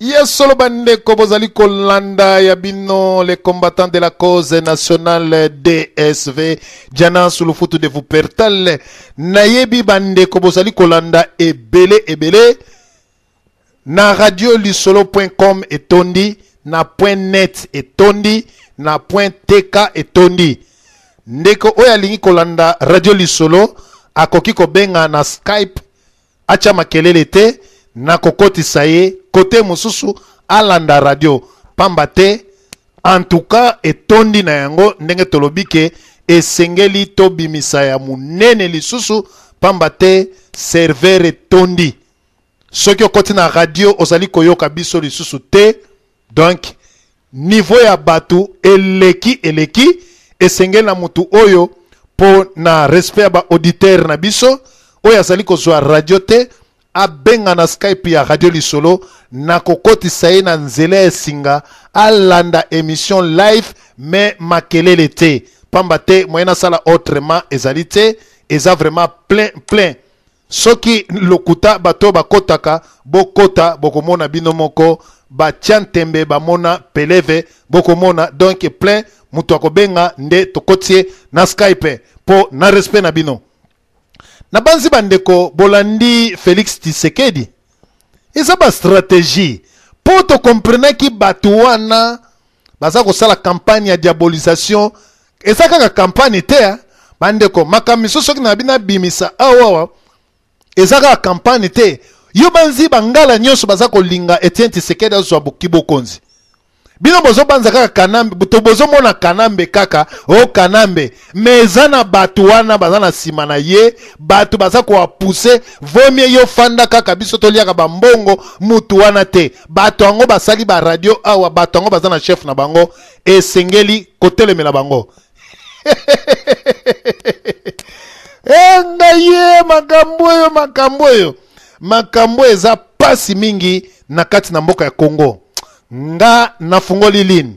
ya solo bandeko bozali kolanda ya bino le combattant de la cause nationale dsv jana sulufutu de vupertal nayebi bandeko bozali kolanda ebele ebele na radio lisolo point com etondi na point net etondi na point teka etondi ndeko oyo alingi kolanda radio lisolo akoki kobenga na skype Acha makelele te na kokotisa ye kote mosusu alanda radio pamba te en tout cas etondi na yango ndenge tolobi ke esengeli tobimisa ya munene lisusu pamba te serveur etondi soki okoti na radio ozali koyoka biso lisusu te Donc niveau ya batu eleki eleki esengeli na mutu oyo po na respect ya ba auditeurs na biso oyo azali kozwa radio te abenga na Skype ya radio lisolo na kokotisa ye na nzela ya singa alanda emission live mais makelele te pamba te moyen asala autrement ezali te eza vraiment plein plein Soki lokuta bato oyo bakotaka bokota bokomona bino moko batia ntembe bamona peleve bokomona donc plein moto akobenga nde tokotie na skype mpo na respect na bino nabanzi bandeko bolandi felix tisekedi eza ba strategie mpo tokomprenaki bato wana baza kosala kampagne ya diabolisation eza kaka kampagne te hein. bandeko makambo misusu soki na bino abimisa awawa eza kaka kampagne te yo banzi bangala nyonso baza kolinga etienne tisekedi azwa bokibokonzi bino bozobanza kaka kanambe to bozomona kanambe kaka o oh, kanambe me eza na bato wana baza na nsima na ye bato baza koapuse vomie yo fanda kaka biso toliaka bambongo motu wana te bato yango basali baradio awa bato yango baza na chef na bango esengeli kotelemela bango engaye eh, eh, makambo oyo makambo oyo makambo eza mpasi mingi na kati na mboka ya kongo Nga nafungoli ligne.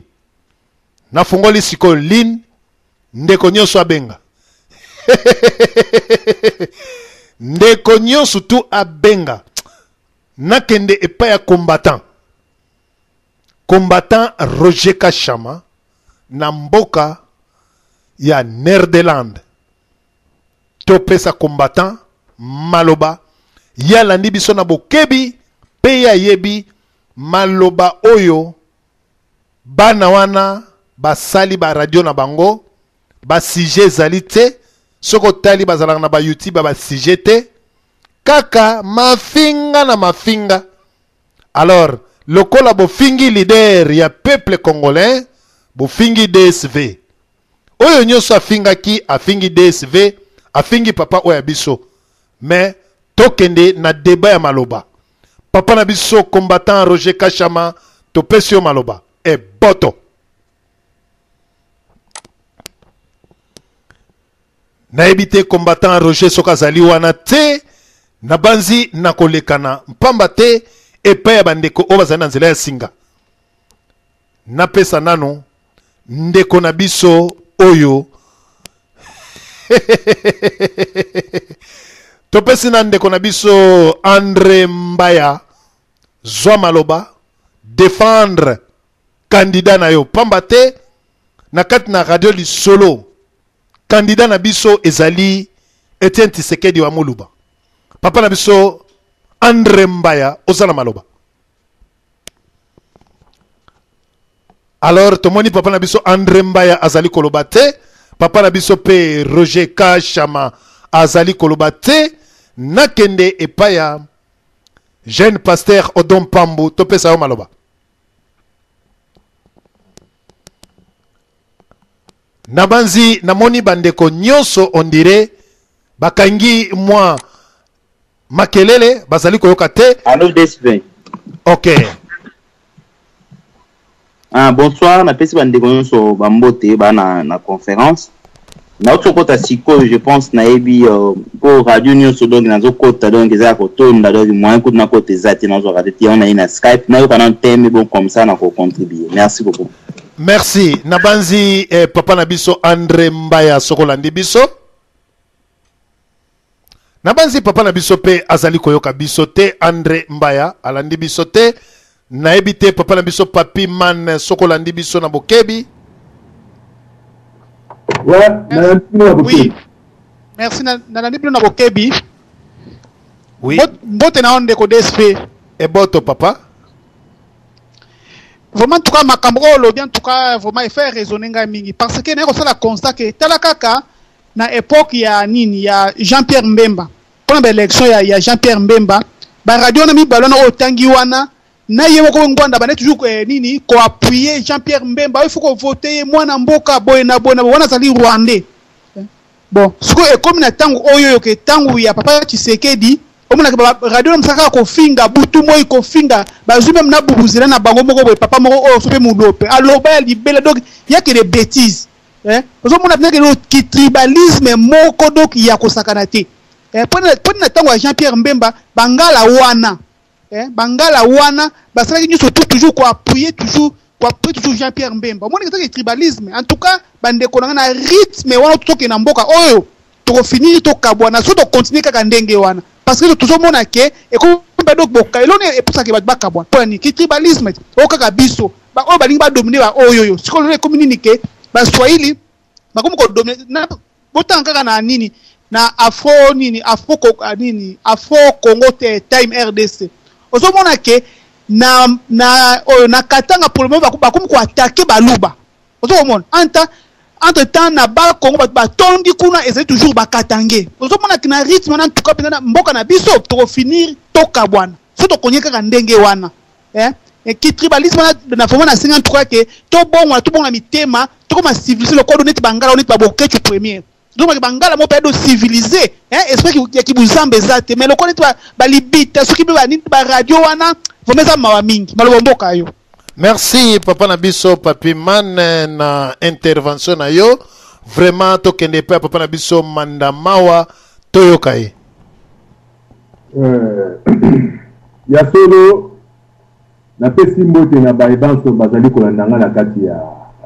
Nafungoli sikoyo ligne. Ndeko nyoso abenga. ndeko nyoso tu abenga. Nakende epai ya combattant. Combattant Roger Kashama na mboka ya Nerdeland. Topesa combattant maloba ye alandi biso na bokebi mpe ye ayebi Maloba oyo bana wana basali ba radio na bango ba sujet ezali te soki otali bazalaka na ba youtube ya ba sujet te kaka mafinga na mafinga alors lokola bofingi leader ya peuple congolais bofingi dsv oyo nyonso afingaki afingi dsv afingi papa oyo ya biso mais tokende na deba ya maloba papa na biso combattant roger kashama topesi yo maloba eboto nayebi te combattant roger soki azali wana te nabanzi na kolekana mpamba te epai ya bandeko oyo bazali na nzela ya singa napesa nano ndeko na biso oyo topesi na ndeko na biso andre mbaya zwa maloba defendre kandida na yo pamba te na kati na radio lisolo kandida na biso ezali etienne tisekedi wa moluba papa na biso andre mbaya oza na maloba alors tomoni papa na biso andre mbaya azali koloba te papa na biso mpe roger kashama azali koloba te nakende epai ya jeune pasteur odon pambu topesa yo maloba nabanzi namoni bandeko nyonso ondire bakangi mwa Makelele bazali koyoka te. Allo DSP. Ok. Ah, bonsoir, na pesi bandeko nyonso bambote bana na conférence. Nauti kokota sikoyo je pense nayebi euh, mpo radio nyonso donc nazokota donc eza ya kotonda donc moyen kutu nakota eza te nazwaka te tiyango naye na skype nayoka nano teme bon comme ça nakocontribue merci beaucoup merci nabanzi eh, papa na biso andre mbaya soki olandi biso nabanzi papa na biso mpe azali koyoka biso te andre mbaya alandi biso te nayebi te papa na biso papi man soko olandi biso na bokebi oui merci nalandi bino na bokebi oui. mbote na yo ndeko dsp eboto papa vraiment tout cas makambo oyo olobi en tout cas vraiment efaire raisonne ngai mingi parce que naye kosala constat ke tala kaka na epoque ya nini ya Jean Pierre Mbemba pona ba election ya, ya Jean Pierre Mbemba ba radio wana mibale wana oyo tangi wana na ye moko Ngwanda bande toujours eh, nini ko appuyer Jean Pierre Mbemba il faut ko voter ye mwana mboka boye na boye na boye wana azali rwandais bon sikoyo ekomi na ntango oyo oyo ke ntango ya papa Tshisekedi omonaka ba radio na mosaka kofinga butu moi kofinga bazwi meme na bubuzela na bango moko boye papa moko oyo sope molope aloba ya libela donc yake de bêtise eh ozo mona pena kelo ki tribalisme moko donc ya kosakana te eh pona pona na tango ya Jean Pierre Mbemba bangala wana eh bangala wana basalaki nyonso pour toujours ko appuyer toujours ko appuyer toujours Jean Pierre Mbemba omoni kaka tribalisme en tout cas bande ko na rythme wana toke na mboka oyo toko finir tokabwana so to continuer kaka ndenge wana parce que tozomona ke ekomi donc boka eloni epusaka bato bakabwa mpo ya nini ki tribalisme oyo kaka biso baoyo balingi badomine baoyo oyo sikoyo lelo ekomi nini ke baswahili bakomi kodomine botanga kaka na nini na afro nini afro ah, nini afro congo te time rdc ozomona ke na na oyo na katanga pour le moment bakomi koatake baluba ozo komona anta entre temps na ba Congo bato batondi kuna ezali toujours bakatange ozomona na rythme wana ntuka mpenza na mboka na biso tokofinir tokabwana so tokonye kaka ndenge wana eh? ki tribalisme wana na vraiment nasenga ntuka ke tobongwana tobongwana mitema tokoma civilise lokola neti bangala neti babokecu premier donc bake bangala moko mpenza docivilise esprit ya kibuzamba eza te mais lokola neti balibita soki mpe banini baradio wana vraimen eza mawa mingi maloba mboka yo merci papa na biso papi man na intervention na yo vraiment tokende epai ya papa na biso manda mawa toyoka ye eh, ya solo Napesi mbote na baye banso bazali kolanda ngai na kati ya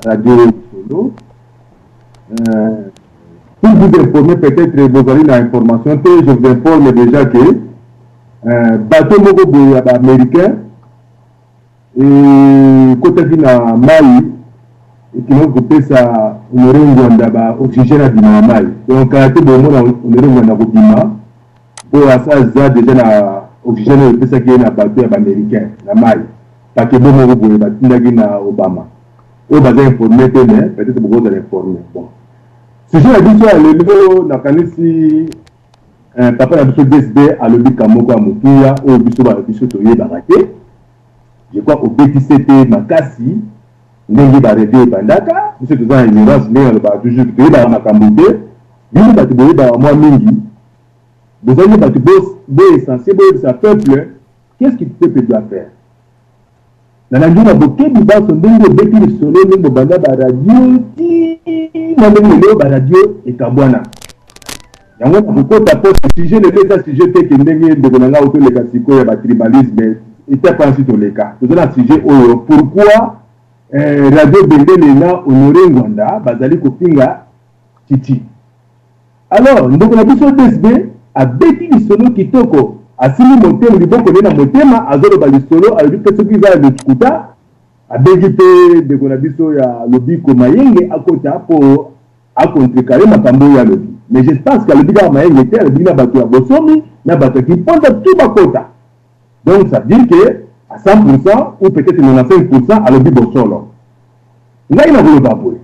radio oyo lisolo. Euh, pour vous informer peut-être bozali na information te je vous informe déjà que euh, bateau moko boye ya baaméricain ekotaki na mai ekendaki kopesa honore ngwanda baoxygène abima na mai donc kala te bomona honore ngwanda kobima Oyo asi aza dejà na oxygène oyo epesaki ye na bateau ya b'americain na mayi, paquebot moko boye batindaki na Obama, oyo baza informe te mais peut etre bokozala informe. Bon sujet na biso ya lelo nakanisi eh, papa na biso DSB alobi ka moko ya motuya oyo biso ba biso toyebaka te, je crois obeti sete makasi ndenge ba reve ebandaka, biso toza na ignorance ndenge alobaka toujours toyebaka makambo te, bino bato boyebaka mwa mingi Boza nde batu bo bo esanse boyebisa peuple qu'est ce que peuple doit faire. Nalandii na bokebi banso ndenge obeti lisolo ndenge bobanda ba radio tii na ndenge lelo ba radio ekabwana. Yango nakokota po sujet lelo eza sujet te ke ndenge ndeko na ngai otoleka sikoyo ya ba tribalisme ete mpo nasi toleka toza na sujet oyo pourquoi eh, radio bendele na honore ngwanda bazali kofinga Titi. Alors ndeko na biso DSB abeti lisolo kitoko asimbi motema liboko ne na motema azoloba lisolo alobi pe soki eza ya lokuta abegi pe ndeko na biso ya lobiko mayenge akota po a contrecarrer makambo oyo alobi mais je pense que alobi kaka mayenge te alobi na batu ya bosomi na batu ya kimpondo tout bakota donc ça dire que à 100% ou peut-être 95% alobi bosolo ngai nakoloba boye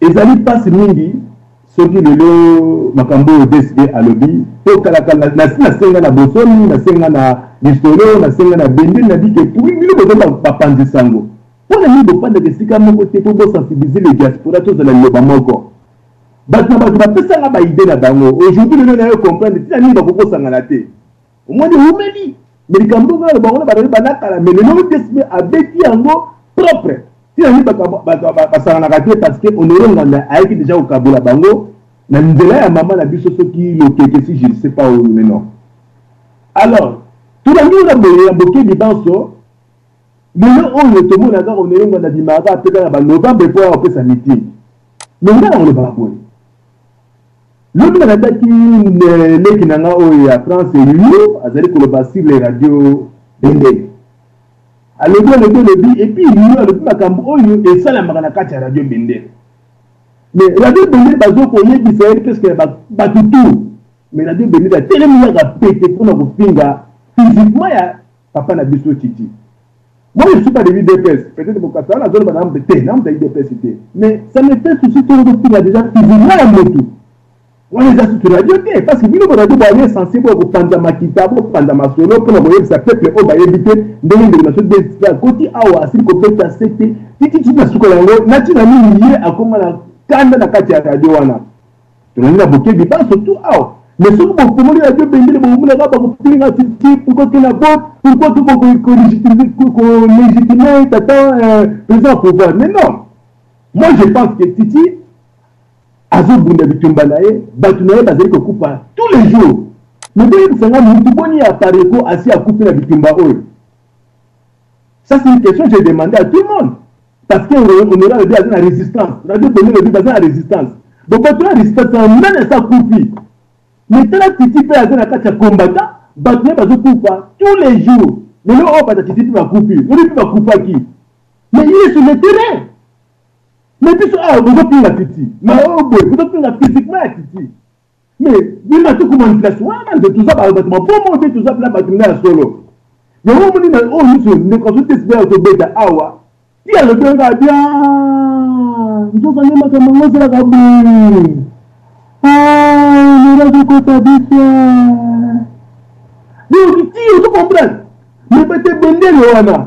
Ezali pasi mingi soki lelo makambo oyo DSD alobi to kala kala na si na senga na Bosoni, na senga na Lisolo, na senga na Bendele na bi ke pourri bino boza ba ba panzi sango po na nini bo fandaka esika moko te po bo sensibiliser le diaspora to zala liloba moko batu na batu ba pesa nga ba idee na bango aujourd'hui lelo nayo comprendre ti na nini ba ko kosangana te. omoni ewumeli me likambo ngai aloba ngo na bato ebanda kala me lelo desme abeti yango propre tina nini bato basanganaka te parce que honore nganda ayaki deja kokabola bango na nzela ya mama na biso soki lokeke si je ne sais pas oyo mais non alors tolangi na boye ya bokebi banso lelo oyo tomonaka honore nganda bimaka apeka na banovembre mpo ya kopesa meeting me ngai na kolobaka boye Lobi na landaki leki na nga oyo ya France Lulu azali koloba sur les radios bendele. Alobi alobi alobi et puis Lulu alobi makambo oyo esalamaka na kati ya radio bendele. Mais radio bendele bazo koyebisa ye presque ya batu tout. Mais radio bendele atelemi kaka pete mpona kofinga physiquement ya papa na biso titi moi je suis pas de l'udps peut-être bokasa wana azoloba na mpe te na mpe udps te mais ça me fait souci to ozofinga déjà physiquement ya motu wana eza sutu radio te parce que bino boradio bwani esense boya kopanza makita bopanza masolo mpona koyebisa peuple oyo bayebi te ndenge ndeko na so de akoti awa asili kobeta sete tititi na suka yango na ntina nini ye akoma na kanda na kati ya radio wana Tozali na bokebi banso tu awa. Mais soki bofongoli radio Bendele boumulaka bakofinga Turquie pourquoi kena vote pourquoi tout bokoki ko légitimer ko légitimer tata euh, président pouvoir mais non moi je pense que Titi azobunda bitumba na ye bato na ye bazali kokufa tous les jours mais boyebisa nga motu boni ya pareko asi akufi na bitumba oyo ça c'est une question j'ai demandé à tout le monde Pasteur Honorable alobi aza na resistance, Radio Bonheur alobi baza na resistance. Donc bato ya resistance na nani asa kufi? Mais tala Titi mpe aza na kati ya combattant, bato naye bazo kufa tous les jours. Lelo oyo bata Titi mpe bakufi, lobi mpe bakufaki. Mais il est sur le terrain. Mais biso awa bozo pinga Titi, mais oyo boye bozo pinga physiquement ya Titi. mais bima te komanipulation wana nde toza bato mabomo nde toza mpena bato mna ya solo yango omoni na oyo nyonso ndeko azotesika ya tobeta awa ti alobi yanga bia nzoka nde makambo yango ezalaka boye nerazokosa bisa donc ti ozokomprendre mepete bendele wana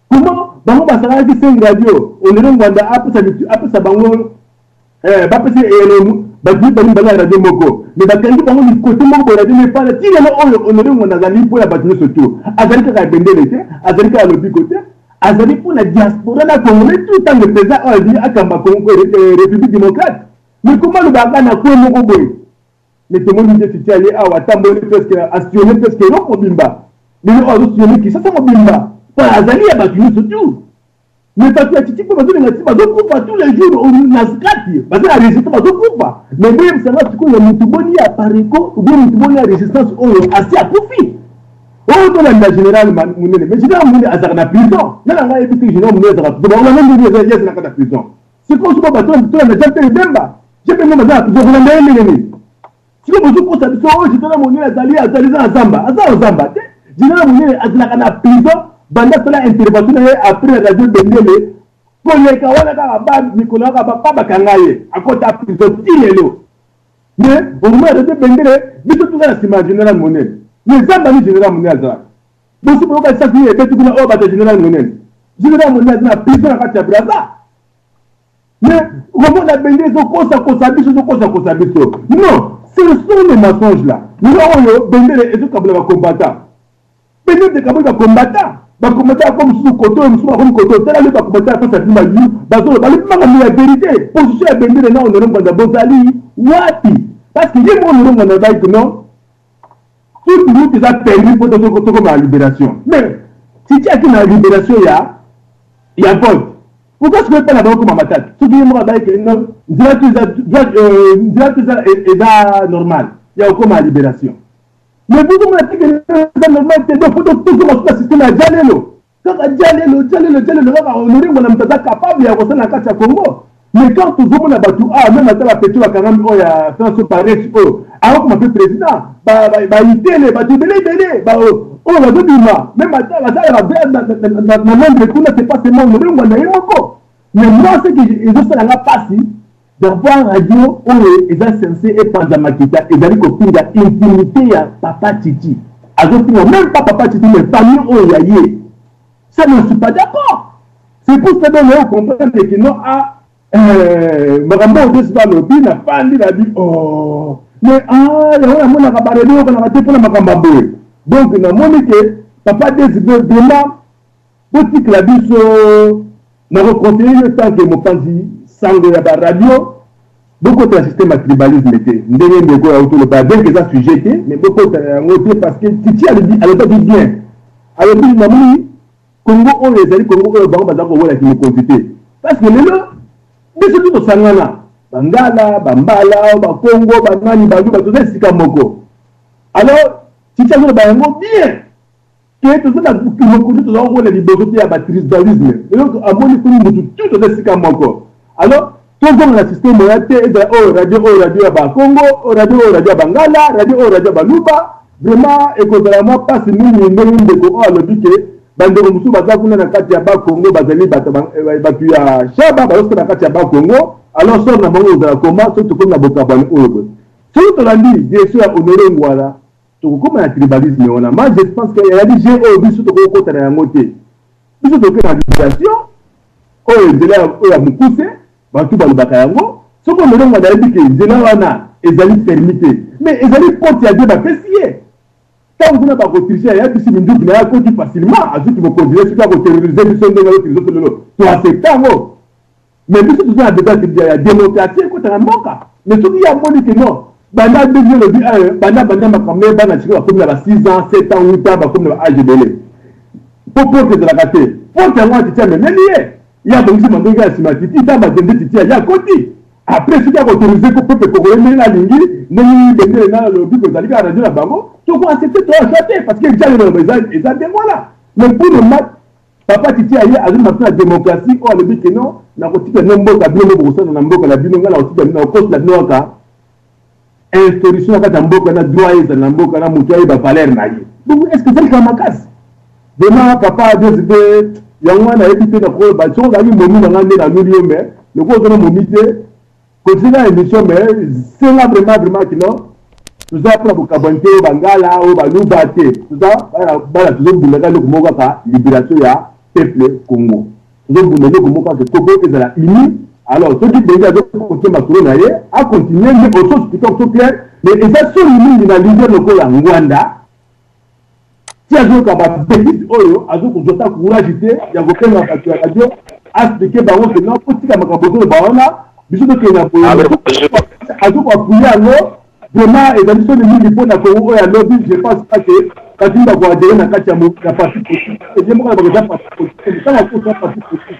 Comment bango basalaki seng radio olelo ngwanda apesa apesa bango eh, bapesi eyelo bazwi bango mibale ya radio moko me bakangi bango likote moko boye radio mefala ti lelo oyo olelo ngwanda azali mpo ya bato nyonso to azali kaka ya bendele te azali kaka ya lobiko te azali mpo na diaspora na congolais tout ntango epeza oyo azali akamba république démocrate me koma alobaka na kwe moko boye Mais tomoni je titi aye awa atamboli presque astione presque eloko mobimba lelo oyo azostione kisasa mobimba mpo azali ya bato nyonso tu mais bato ya titi mpe bazolinga ti bazokufa tous les jours na skati baza na résistance bazokufa mais boyebisa nga sikoyo ya motu boni ya pareko obo motu boni ya résistance oyo asi akufi oyo tolanda général monene mais général monene azalaka na prison nana ngai yebisi général monene azalaka prison bawana ndenge ezalaka na prison Sikoyo sikoyo bato ya mitola na jean pierre bemba jean pierre bemba aza na kolanda ye ndenge nini sikoyo bozokosa biso oyo jitala monene azali azali eza na zamba aza na zamba te jitala monene azalaka na prison banda asala intervention na ye après na radio bendele koleka wana kaka ba mikolo yaka bapa bakanga ye akota prison ti lelo me omona radio bendele biso tuka na nsima ya general monene me zamba ni general monene azalaka Bosi boyoka lisasi ye ebeti kuna oyo bato ya general monene general monene aza na prison na kati ya braza mais komona bende ezokosakosa biso ezokosakosa biso non ce sont les mensonges là lelo oyo bendele ezokabula bakombata bende tekaboli bakombata bakombata ako mosusu koto oyo mosusu bakomi koto tala nde bakombata apesa bino bayu bazoloba libimaka mi ya verite position ya bendele na onore ngwanda bozali wapi parce que ye moko onore ngwanda azali kuno Toute route eza permis po tokoma na liberation mais titiaki na liberation ya ya vote pourquoi sikoyo epai na bango koma matata soki ye moko abayekeli no nzela tu eza nzela tu eza eza normal ya kokoma na liberation mais bozomona tike eza normal te donc po tokoma suka systeme ya jalelo kaka jalelo jalelo jalelo kaka honore mwana moto aza capable ya kosala na kati ya congo mais quand tozomona bato awa ah, meme ata bapetio bakangami oyo ya france pares oyo akokoma mpe président baitele bato ebele ebele oyo bazobima meme ata basala babea na londre kuna se pas seulement honore mwana ye moko mais moi seke ezosala nga mpasi Papa radio oyo eza sense epanza makita ezali kofinga intimite ya papa chichi azofinga meme pas papa chichi mais famille oyo ya ye ça ne suis pas d'accord c'est pour ça donc leo comprendre que non a eh, makambo oyo tosi balobi na fandi na bi oh mais ah yango namonaka barebe oyokanaka te mpona makambo ya boye donc namoni ke papa desbe dema Botikla biso na ko conseiller yo tant que mopanzi sango ya ba radio bokota na système ya tribalisme te ndenge ndeko ya otolo ba bien que eza sujet te mais bokota na yango te parce que titi alobi alobaki bien alobi na moni Congo oyo ezali Congo oyo bango baza kowela ki mokonzi te parce que lelo biso tu tosangana bangala bambala bakongo banani baluba toza esika moko alors titi azoloba yango bien te toza na mokili toza komona liboso te ya batribalisme eloko amoni kuni motu tu toza esika moko alors tozonga na systeme oya te ezala oyo oh, radio oyo oh, radio ya bakongo oh, radio oyo radio ya bangala radio oyo radio ya baluba vraiment ekozala mwa mpasi mingi ndenge ndeko oyo alobi ke bandeko mosusu baza kuna na kati ya bakongo bazali bato eh, ya shaba bazosala na kati ya bakongo alors sor na bango ezala koma soki tokomi na bokabani oyo boye soki tolandi gestion ya honore ngwala Tokokoma na tribalisme wana ma je pense que ezali je oyo biso tokokota na yango te biso toke na liberation oyo nzela oyo ya mokuse bato balobaka yango soki olelo ngwanda ayebi ke nzela wana ezali permi te mais ezali koti ya die bapesi ye ntango kuna bakotriche ayatisi minduki na ye akoti facilement azuki mokonzi ye soki akoterorize biso ndenge ayoki biso lelo toasepta yango Mais biso toza na besoin ya ya democratie ekota na mboka. Mais soki ye amoni que non, banda abeli yo lobi eh, banda banda makambo na ye bana sikoyo bakomi na ba 6 ans, 7 ans, 8 ans bakomi na ba age ebele. Mpo porte ezalaka te. Porte yango atiti amemeli ye. Ye abongisi mandongi ya nsima titi, ntango bazende titi aye akoti. Après soki akoautorize ko peuple congolais ndenge alingi, ndenge bendele na lobi ko ezali kaka radio na bango, toko accepter to achoix te parce que ejali na loba eza eza ndenge wana. Mais pour le mat Papa Titi aye azwi maso na democratie oyo alobi ke non nakotika bino mboka bino nde bokosala na mboka na bino ngai nakotika bino nakokosela bino kaka instruction na kati ya mboka na droit ezala na mboka na moto ayeba valeur na ye donc est ce que ezali kaka makasi vraiment papa desi te yango wana nayebi te nakoloba soki ozalaki momi na ngai nde naluli yo mais lokola ozana momi te Continue na emission mais senga vraiment vraiment kino toza mpona bokabwani te oyo bangala oyo baluba te toza bana tozobundaka eloko moko kaka liberation ya peuple congo tozobunda eloko moko kaka congo ezala uni alors soki bengi azokotie masolo na ye akontinue nde osos kitoko so claire mais eza soni mingi na lider lokola ngwanda ti azoyoka ba betise oyo azokozwa ta courage te ya kobenga bato ya radio aexplike bango ke non botika makambo bozoloba wana biso tokende na boye azokoapuye yango vraiment ezali soni mingi mpo na kongo oyo alobi je pense pas ke batinda koadere na kati ya parti politique ye moko alobaka eza parti politique ntango akosa parti politique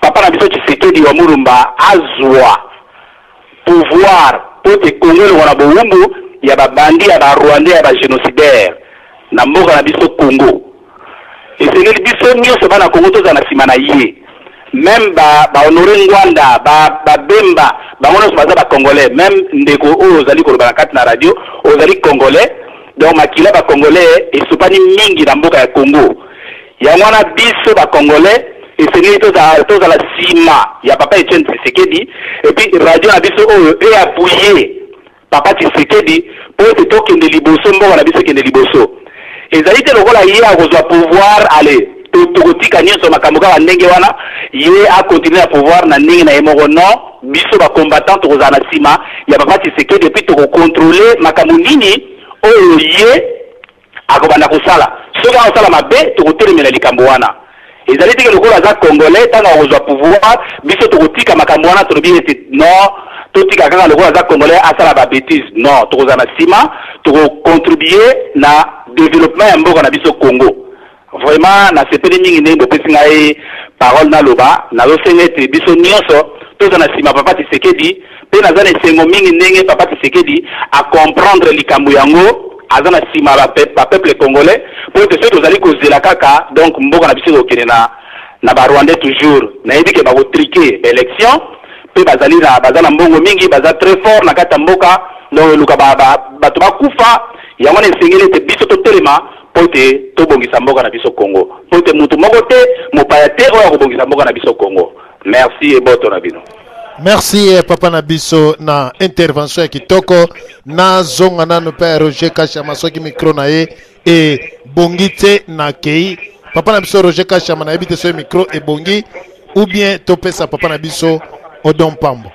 Papa na biso Tshisekedi wa Mulumba azua pouvoir po te Congo elongua na bowumbu ya ba bandit ya ba Rwandais ya ba genocidaires na mboka na biso Congo. Esengeli biso nionso bana Congo tozala na sima na ye. Meme ba ba Honore Ngwanda, ba ba Bemba bango nionso baza ba Congolais. Meme ndeko oyo ozali koloba na kati na radio ozali Congolais. Donc makila ya ba Congolais esopani mingi na mboka ya Congo. Yango wana biso ba congolais esengeli tozala tozala sima ya papa Etienne Tshisekedi et puis radio na biso oyo e appuyer papa Tshisekedi po ete tokende liboso mboka na biso ekende liboso ezali te lokola ye akozwa pouvoir allez to tokotika nyonso makambo kaka ndenge wana ye a continuer na pouvoir na ndenge na ye moko non biso ba combattants tokozala na sima ya papa Tshisekedi et puis toko controler makambo nini oyo ye Akobanda kosala. Soki akosala mabe, tokotelemela likambo wana. Ezali te ke lokola aza Congolais, tango akozua pouvoir, biso tokotika makambo wana, tolobi ete non, totika kaka lokola aza Congolais, asala ba betises. Non, tokozala na sima, toko contribuer na developpement ya mboka na biso Congo. Vraiment nasepeli mingi ndenge bopesi ngai parole naloba, nazosenga ete biso nionso toza na sima papa Tshisekedi pe naza na esengo mingi ndenge papa Tshisekedi a comprendre likambo yango aza na sima ya ba peuple congolais po ete soki tozali kozela kaka donc mboka na biso ekokende na na ba rwandais toujours nayebi ke bako trique ba election pe bazali na baza na mbongo mingi baza très fort na kati ya mboka donc eluka ba bato bakufa yango wana esengeli ete biso totelema mpo te tobongisa mboka na biso Congo mpo te mutu moko te mopaya te oyo akobongisa mboka na biso Congo merci et boto na bino. Merci eh, papa na biso na intervention ya kitoko na zonga nanu mpe Roger Kashama soki micro na ye ebongi te na kei papa na biso Roger Kashama nayebi te soki micro ebongi ou bien topesa papa na biso Odon Pambo.